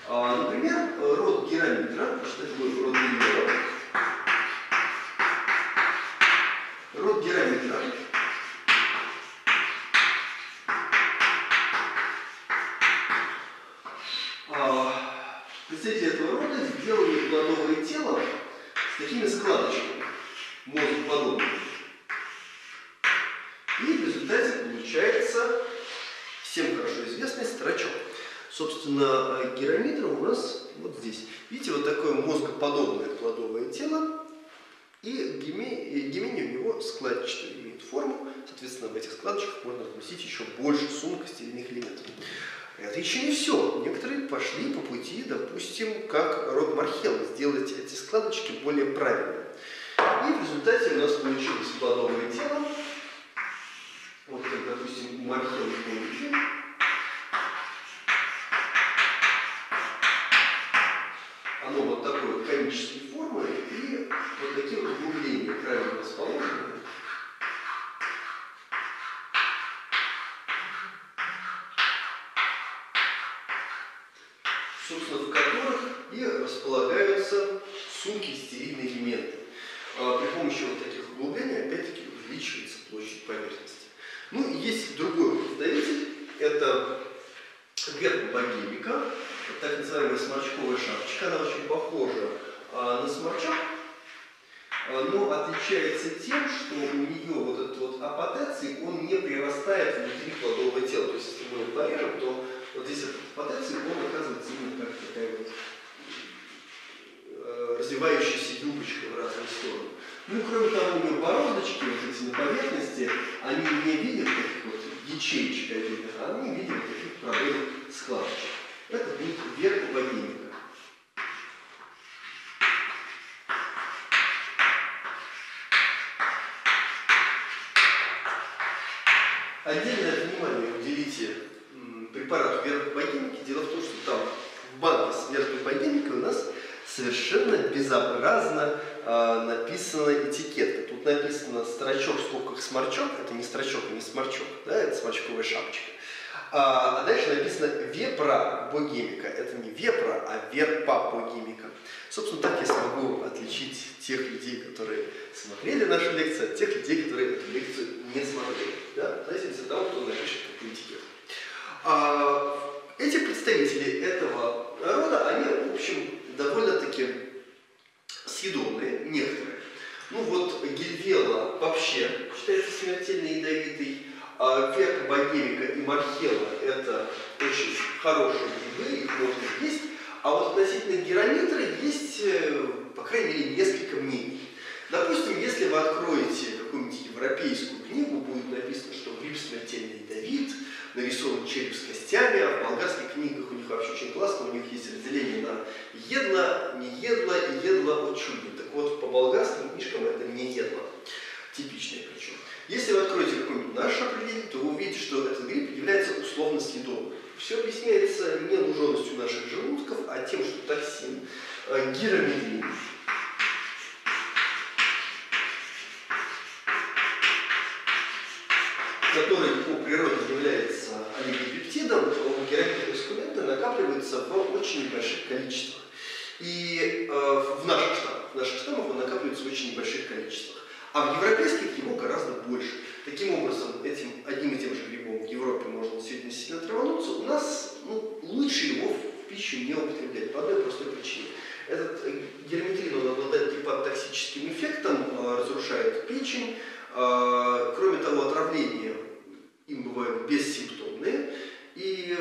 А, например, род гераметра, что такое род гераметра? Род гераметра представители этого рода сделали плодовое тело с такими складочками, мозгоподобными. И в результате получается всем хорошо известный строчок. Собственно, гераметр у нас вот здесь. Видите, вот такое мозгоподобное плодовое тело, и гемини у него складчатую имеет форму, соответственно, в этих складочках можно разместить еще больше сумок стерильных элементов. Это еще не все. Некоторые пошли по пути, допустим, как род Мархел, сделать эти складочки более правильными. И в результате у нас получилось плодовое тело, вот как, допустим, у Мархела и Оно вот такой конической формы и вот такие углубления правильно расположены. Собственно, в которых и располагаются сумки стерильные элементы. А при помощи вот таких углублений, опять-таки, увеличивается площадь поверхности. Ну, и есть другой представитель, это верх богемика, так называемая сморчковая шапочка, она очень похожа а, на сморчок, а, но отличается тем, что у нее вот этот вот апотеций, он не прирастает внутри плодового тела. То есть, если мы его порежем, то вот здесь этот апотеций, он оказывается именно как такая вот э, развивающаяся юбочка в разные стороны. Ну, кроме того, у нее бороздочки вот эти на поверхности, они не видят таких вот ячеечек отдельных, а они видят таких продольных складочек. Это будет верх богинника. Отдельное внимание уделите препарату верх богинники. Дело в том, что там в банке с верхней богинникой у нас совершенно безобразно э, написана этикетка. Тут написано строчок в скобках сморчок, это не строчок, не сморчок, да, это сморчковая шапочка. А, а дальше написано вепра богемика. Это не вепра, а верпа богемика. Собственно, так я смогу отличить тех людей, которые смотрели нашу лекцию, от тех людей, которые эту лекцию не смотрели. Да? В зависимости от того, кто напишет какую этикетку. А, эти представители этого рода, они, в общем, довольно-таки съедобные, некоторые. Ну вот гильвела вообще считается смертельно ядовитой, а верх богемика и мархела это очень хорошие грибы, их можно есть. А вот относительно гераметра есть, э, по крайней мере, несколько мнений. Допустим, если вы откроете какую-нибудь европейскую книгу, будет написано, что гриб смертельно ядовит, нарисован череп с костями, а в болгарских книгах у них вообще очень классно, у них есть разделение на едло, не едло и едло от чудо. Так вот, по болгарским книжкам это не едло, типичное причем. Если вы откроете какое-нибудь наше определение, то вы увидите, что этот гриб является условно съедобным. Все объясняется не луженостью наших желудков, а тем, что токсин э, гиромелин, который по природе является олигопептидом, у героинскумента накапливается в очень небольших количествах. И э, в наших штаммах, в наших штаммах он накапливается в очень небольших количествах. А в европейских его гораздо больше. Таким образом, этим одним и тем же грибом в Европе можно действительно сильно травануться. У нас ну, лучше его в пищу не употреблять по одной простой причине. Этот э, герметрин он обладает гепатотоксическим эффектом, э, разрушает печень. Э, кроме того, отравление им бывают бессимптомные. И,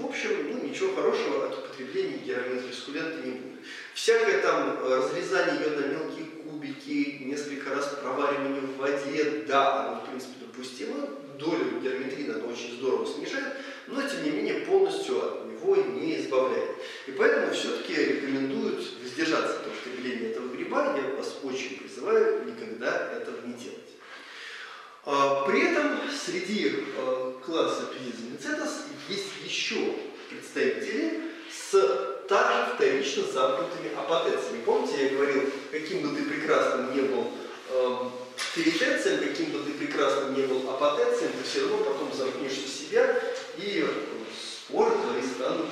в общем, ну, ничего хорошего от употребления гераметрискулента не будет. Всякое там разрезание ее на мелкие кубики, несколько раз проваривание в воде, да, оно, в принципе, допустимо. Долю гераметрина оно очень здорово снижает, но, тем не менее, полностью от него не избавляет. И поэтому все-таки рекомендуют воздержаться от употребления этого гриба. Я вас очень призываю никогда этого не делать. А, при этом среди а, класса Пенизомицетос есть еще представители с также вторично замкнутыми апотециями. Помните, я говорил, каким бы ты прекрасным не был э, филитециям, каким бы ты прекрасным не был апотецием, ты все равно потом замкнешься в себя, и споры твои станут,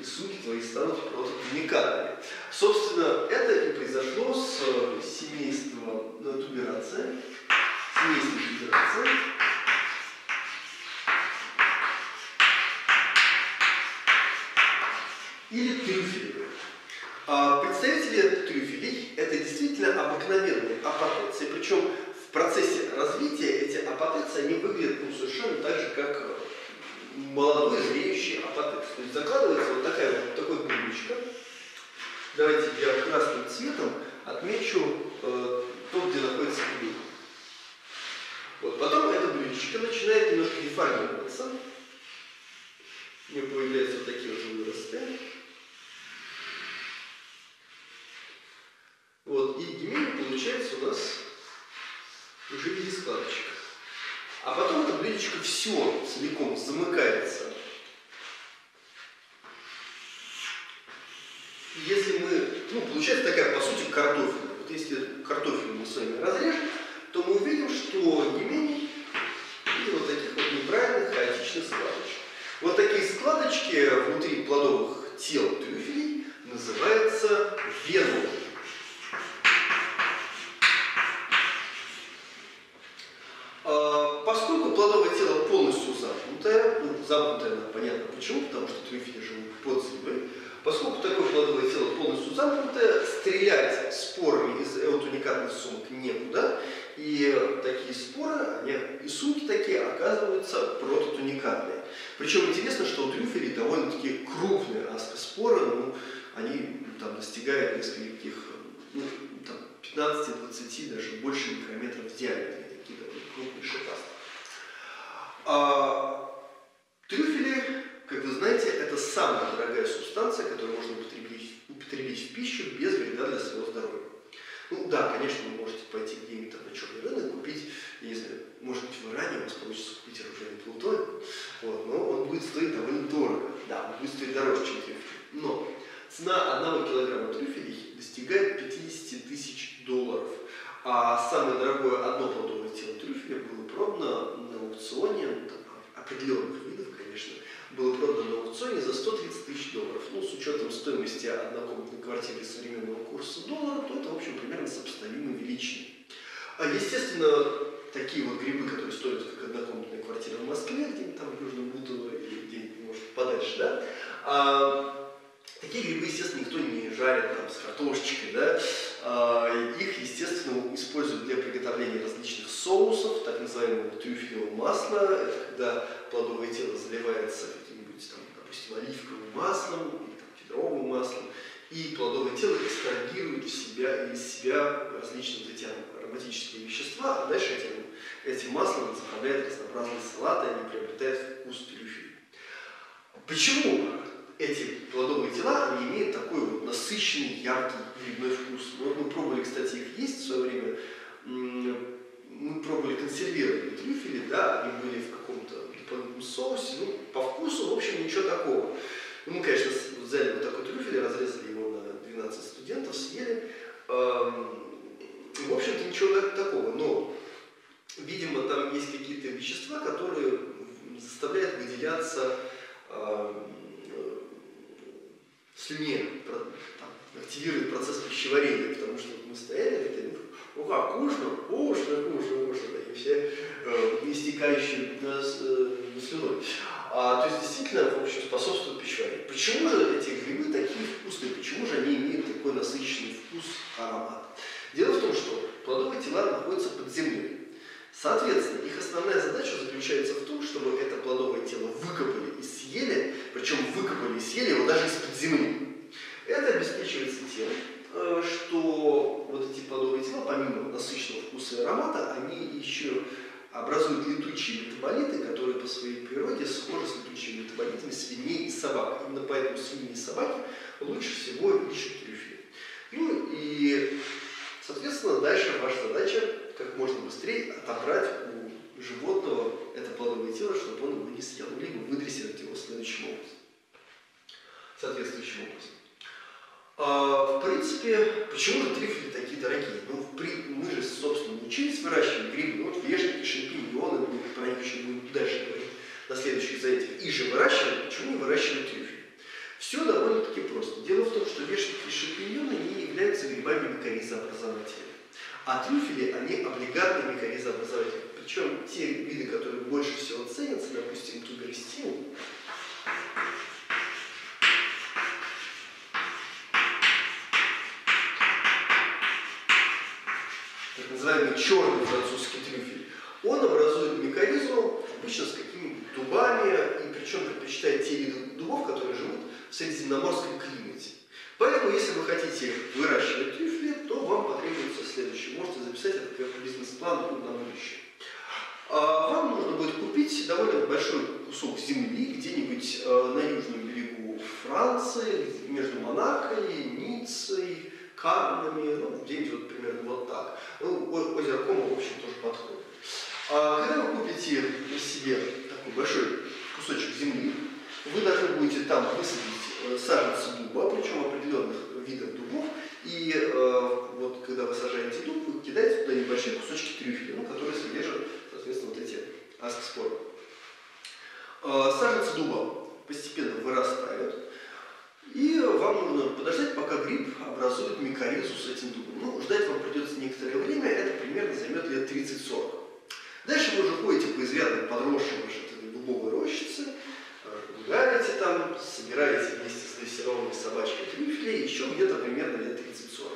и суки твои станут просто уникальными. Собственно, это и произошло с семейством туберация, семейством туберация, или трюфели. А представители трюфелей – это действительно обыкновенные апотеции, причем в процессе развития эти апотеции, они выглядят ну, совершенно так же, как молодой зреющий апотекс. То есть закладывается вот такая вот такой блюдечко. Давайте я красным цветом отмечу э, то, где находится блюдо. Вот. Потом это блюдечко начинает немножко деформироваться. У него появляются вот такие вот выросты. Вот, и гемель получается у нас уже в виде складочек. А потом это блюдечко все целиком замыкается. Если мы, ну, получается такая, по сути, картофель. Вот если картофель мы с вами разрежем, то мы увидим, что гемель и вот таких вот неправильных хаотичных складочек. Вот такие складочки внутри плодовых тел трюфелей называются венулы. замкнутая, понятно почему, потому что трюфели живут под землей. Поскольку такое плодовое полностью замкнутое, стрелять спорами из эутуникатных сумок некуда. И такие споры, они, и сумки такие оказываются прототуникатные. Причем интересно, что у трюфелей довольно-таки крупные аспоспоры, ну, они там достигают нескольких, ну, там, 15-20, даже больше микрометров в диаметре, такие довольно крупные шипасты. А, Трюфели, как вы знаете, это самая дорогая субстанция, которую можно употребить, употребить пищу без вреда для своего здоровья. Ну да, конечно, вы можете пойти где-нибудь на черный рынок, купить, я не знаю, может быть в Иране у вас получится купить оружейный плутоний, вот, но он будет стоить довольно дорого. Да, он будет стоить дороже, чем трюфель. Но цена одного килограмма трюфелей достигает 50 тысяч долларов. А самое дорогое одно плодовое тело трюфеля было продано на аукционе ну, там, определенных конечно, было продано на аукционе за 130 тысяч долларов. Ну, с учетом стоимости однокомнатной квартиры современного курса доллара, то это, в общем, примерно сопоставимо величине. А, естественно, такие вот грибы, которые стоят как однокомнатная квартира в Москве, где-нибудь там в Южном Бутово или где-нибудь, может, подальше, да, а, такие грибы, естественно, никто не жарит там с картошечкой, да, а, их, естественно, используют для приготовления различных соусов, так называемого трюфелевого масла, это когда плодовое тело заливается каким-нибудь, там, допустим, оливковым маслом или там, кедровым маслом, и плодовое тело экстрагирует в себя, из себя различные эти ароматические вещества, а дальше этим, этим маслом заправляет разнообразные салаты, они приобретают вкус трюфеля. Почему эти плодовые тела, они имеют такой вот насыщенный, яркий грибной вкус? Ну, мы пробовали, кстати, их есть в свое время, мы пробовали консервированные трюфели, да, они были в каком-то дополнительном соусе, ну, по вкусу, в общем, ничего такого. Ну, мы, конечно, взяли вот такой трюфель, разрезали его на 12 студентов, съели. Эм, в общем-то, ничего такого, но, видимо, там есть какие-то вещества, которые заставляют выделяться слюне, там, активирует процесс пищеварения, потому что мы стояли такие, ну, ну как, кушно, кушно, кушно, кушно, и все э, истекающие нас э, слюной. А, то есть действительно, в общем, способствует пищеварению. Почему же эти грибы такие вкусные? Почему же они имеют такой насыщенный вкус, аромат? Дело в том, что плодовые тела находятся под землей. Соответственно, их основная задача заключается в том, чтобы это плодовое тело выкопали и съели, причем выкопали и съели его даже из-под земли. Это обеспечивается тем, э, что вот эти плодовые тела, помимо и аромата, они еще образуют летучие метаболиты, которые по своей природе схожи с летучими метаболитами свиней и собак. Именно поэтому свиньи и собаки лучше всего ищут трюфели. Ну и, соответственно, дальше ваша задача как можно быстрее отобрать у животного это плодовое тело, чтобы он его не съел, либо выдрессировать его следующим образом, соответствующим образом. А, в принципе, почему же трюфели такие дорогие? Ну, при... мы же, собственно, не учились выращивать грибы, вот вешники, шампиньоны, ну, мы про них еще будем дальше говорить на следующих занятиях, и же выращивали, почему не выращиваем трюфели? Все довольно-таки просто. Дело в том, что вешники и шампиньоны не являются грибами микоризообразователя. А трюфели, они облигатные микоризообразователи. Причем те виды, которые больше всего ценятся, допустим, туберстин, называемый черный французский трюфель, он образует микоризу обычно с какими-нибудь дубами, и причем предпочитает те виды дубов, которые живут в средиземноморском климате. Поэтому, если вы хотите выращивать трюфели, то вам потребуется следующее. Можете записать это как бизнес-план на будущее. А вам нужно будет купить довольно большой кусок земли где-нибудь э, на южном берегу Франции, между Монако и Ниццей, Каннами, ну, где-нибудь вот примерно вот так. Ну, озеро Кома, в общем, тоже подходит. А когда вы купите себе такой большой кусочек земли, вы должны будете там высадить э, саженцы дуба, причем определенных видов дубов, и э, вот когда вы сажаете дуб, вы кидаете туда небольшие кусочки трюфеля, ну, которые содержат, соответственно, вот эти аскоспоры. Э, саженцы дуба постепенно вырастают, и вам нужно подождать, пока гриб образует микоризу с этим дубом. Ну, ждать вам придется некоторое время, это примерно займет лет 30-40. Дальше вы уже ходите по изрядно подросшей вашей дубовой рощице, гуляете там, собираете вместе с дрессированной собачкой трюфели еще где-то примерно лет 30-40.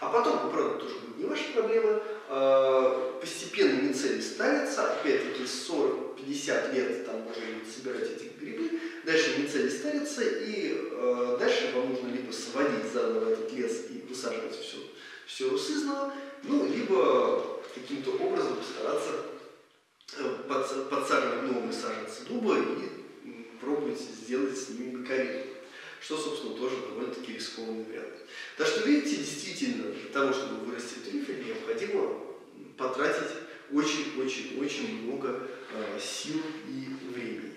А потом, ну, правда, тоже будет не ваша проблема, а, постепенно мицелий старится, опять-таки 40-50 лет там можно будет собирать эти грибы, дальше мицелий старится, и э, дальше вам нужно либо сводить заново этот лес и высаживать все, все сызново, ну, либо каким-то образом постараться э, подсаживать новые саженцы дуба и пробовать сделать с ними микоризу что, собственно, тоже довольно-таки рискованный вариант. Так что, видите, действительно, для того, чтобы вырастить трюфель, необходимо потратить очень-очень-очень много э, сил и времени.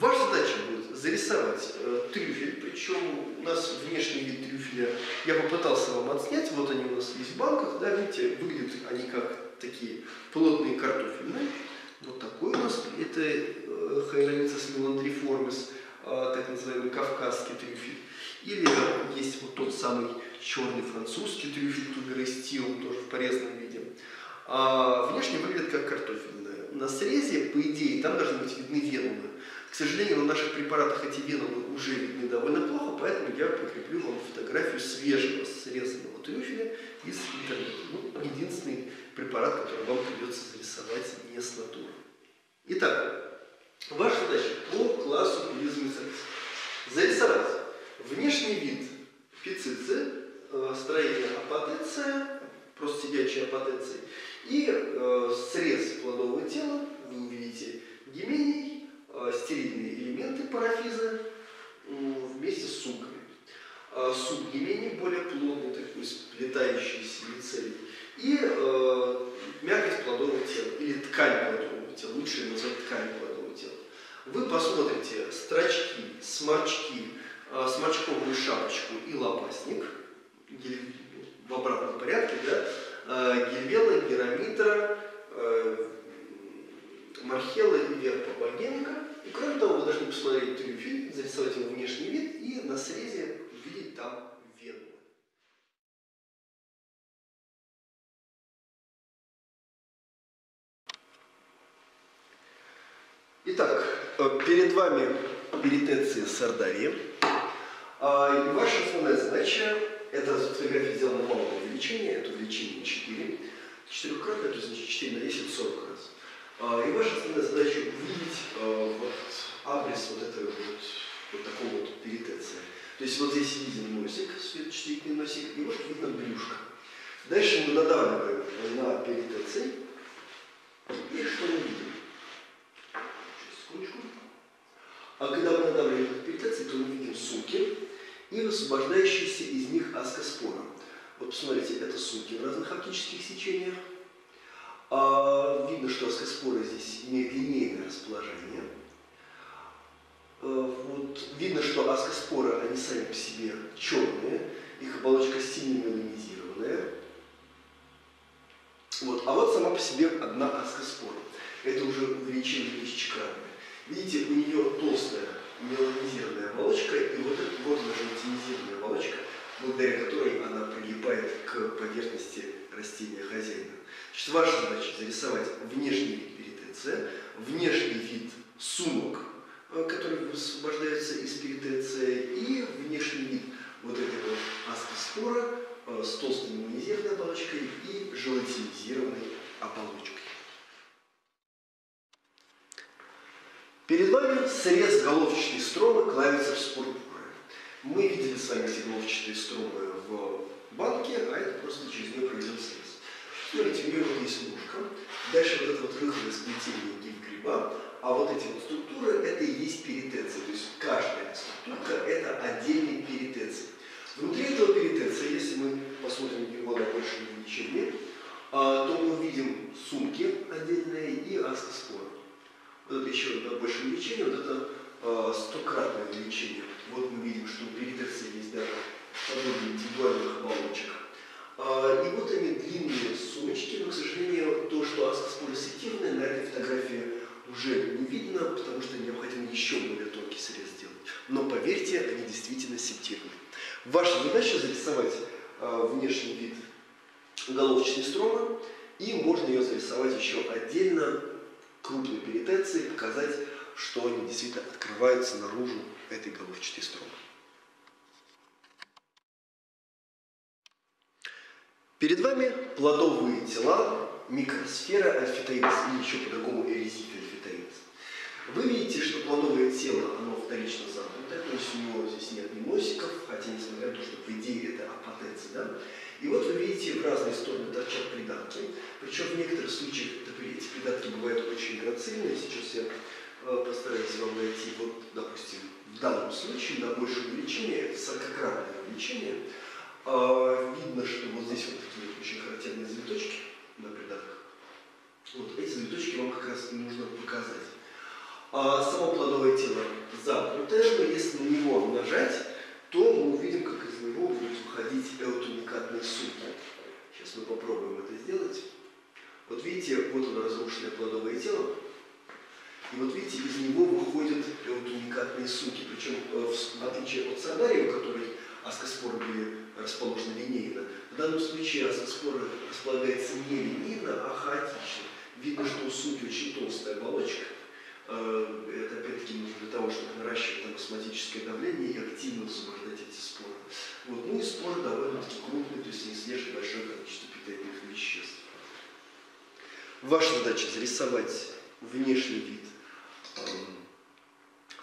Ваша задача будет зарисовать э, трюфель, причем у нас внешний вид трюфеля я попытался вам отснять, вот они у нас есть в банках, да, видите, выглядят они как такие плотные картофельные. Вот такой у нас, это э, Хайрамицис меландриформис, э, так называемый кавказский трюфель. Или есть вот тот самый черный французский трюфель туберестил, тоже в порезанном виде. А внешне выглядит как картофельная. На срезе, по идее, там должны быть видны венумы. К сожалению, на наших препаратах эти венумы уже видны довольно плохо, поэтому я прикреплю вам фотографию свежего срезанного трюфеля из интернета. Ну, единственный препарат, который вам придется зарисовать не с натуры. Итак, ваша задача по классу пилизмисекс. Зарисовать внешний вид пицицы, э, строение апотеция, просто сидячая апотеция, и э, срез плодового тела, вы увидите э, вместе с сумками. Суп гимений более плотный, такой сплетающийся мицелий. И э, мякоть плодового тела, или ткань плодового тела, лучше назвать ткань плодового тела. Вы посмотрите строчки, сморчки, э, сморчковую шапочку и лопастник в обратном порядке, да, э, гельвела, герамитра, э, мархела и верпа богемика. И кроме того, вы должны посмотреть трюфель, зарисовать его внешний вид и на срезе увидеть там вену. Итак, э, перед вами перитеция сардария. А, ваша основная задача это фотография сделана малого увеличения, это увеличение 4. Четырехкратное, то есть значит, 4 на 10 40 раз. А, и ваша основная задача увидеть а, вот абрис вот этого вот, вот такого вот перитеция. То есть вот здесь виден носик, светочувствительный носик, и вот видно брюшко. Дальше мы надавливаем на перитеций. И что мы видим? Сейчас, секундочку. А когда мы надавливаем на перитеций, то мы видим суки, и высвобождающиеся из них аскоспоры. Вот посмотрите, это сумки в разных оптических сечениях. А, видно, что аскоспоры здесь имеют линейное расположение. А, вот, видно, что аскоспоры, они сами по себе черные, их оболочка сильно меланизированная. Вот. А вот сама по себе одна аскоспора. Это уже увеличение тысячекратное. Видите, у нее толстая меланизированная оболочка, и вот, это, вот желатинизированная оболочка, благодаря которой она прилипает к поверхности растения хозяина. Значит, ваша задача зарисовать внешний вид перитеция, внешний вид сумок, э, которые высвобождаются из перитеция, и внешний вид вот этого аскоспора э, с толстой меланизированной оболочкой и желатинизированной оболочкой. Перед вами срез головчатой стромы клавицепс пурпуры. Мы видели с вами эти головчатые стромы в банке, а это просто через нее проведен срез. Смотрите, у нее вот есть ножка, дальше вот это вот рыхлое сплетение гриб-гриба, а вот эти вот структуры это и есть перитеция, то есть каждая структурка это отдельный перитеций. Внутри этого перитеция, если мы посмотрим его на большем увеличении, а, то мы увидим сумки отдельные и аскоспоры вот это еще да, больше увеличение, вот это э, стократное увеличение. Вот мы видим, что у перитерции есть даже подобие индивидуальных оболочек. А, и вот они длинные сумочки, но, к сожалению, то, что аскоспоры сетивные, на этой фотографии уже не видно, потому что необходимо еще более тонкий срез сделать. Но поверьте, они действительно септивные. Ваша задача зарисовать э, внешний вид головочной стромы, и можно ее зарисовать еще отдельно крупной перитеции показать, что они действительно открываются наружу этой головчатой стромы. Перед вами плодовые тела микросфера альфитаинс или еще по-другому эрезиф альфитаинс. Вы видите, что плодовое тело, оно вторично замкнутое, то есть у него здесь нет ни носиков, хотя несмотря на то, что по идее это апотенция, да? И вот вы видите, в разные стороны торчат придатки. Причем в некоторых случаях эти придатки бывают очень грацильные. Сейчас я э, постараюсь вам найти, вот, допустим, в данном случае на большее увеличение, это 40-кратное увеличение. А, видно, что вот здесь вот такие очень характерные завиточки на придатках. Вот эти завиточки вам как раз нужно показать. А само плодовое тело замкнутое, если на него нажать, то мы увидим, как из него будут выходить эутуникатные сумки. Сейчас мы попробуем это сделать. Вот видите, вот оно разрушенное плодовое тело. И вот видите, из него выходят эутуникатные сумки. Причем, э, в отличие от сардария, у которой аскоспоры были расположены линейно, в данном случае аскоспоры располагаются не линейно, а хаотично. Видно, что у сумки очень толстая оболочка, Э, это опять-таки нужно для того, чтобы наращивать там осмотическое давление и активно освобождать эти споры. Вот. Ну и споры довольно-таки крупные, то есть они содержат большое количество питательных веществ. Ваша задача зарисовать внешний вид эм,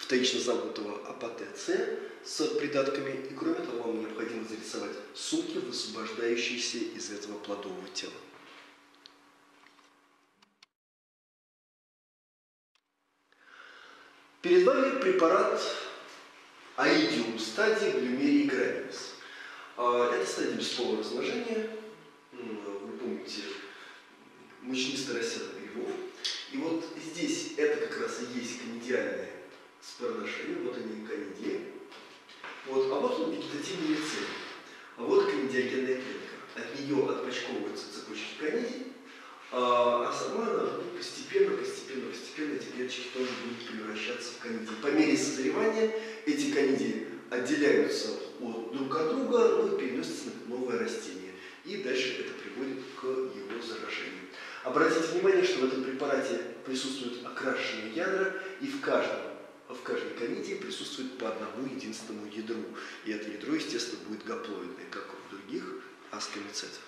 вторично замкнутого апотеция с придатками, и кроме того, вам необходимо зарисовать сумки, высвобождающиеся из этого плодового тела. Перед вами препарат аидиум стадии глюмерии гравис. А, это стадия бесполого размножения. Вы помните мучнисто-росятых грибов. И вот здесь это как раз и есть канидиальное спорношение. Вот они канидии. Вот, а вот он вегетативный лицей. А вот канидиогенная клетка. От нее отпочковываются цепочки канидий. А, а сама она постепенно, постепенно, постепенно эти клеточки тоже будут превращаться в канидии. По мере созревания эти канидии отделяются от, друг от друга, ну и переносятся на новое растение. И дальше это приводит к его заражению. Обратите внимание, что в этом препарате присутствуют окрашенные ядра, и в каждом в каждой комедии присутствует по одному единственному ядру. И это ядро, естественно, будет гаплоидное, как у других аскомицетов.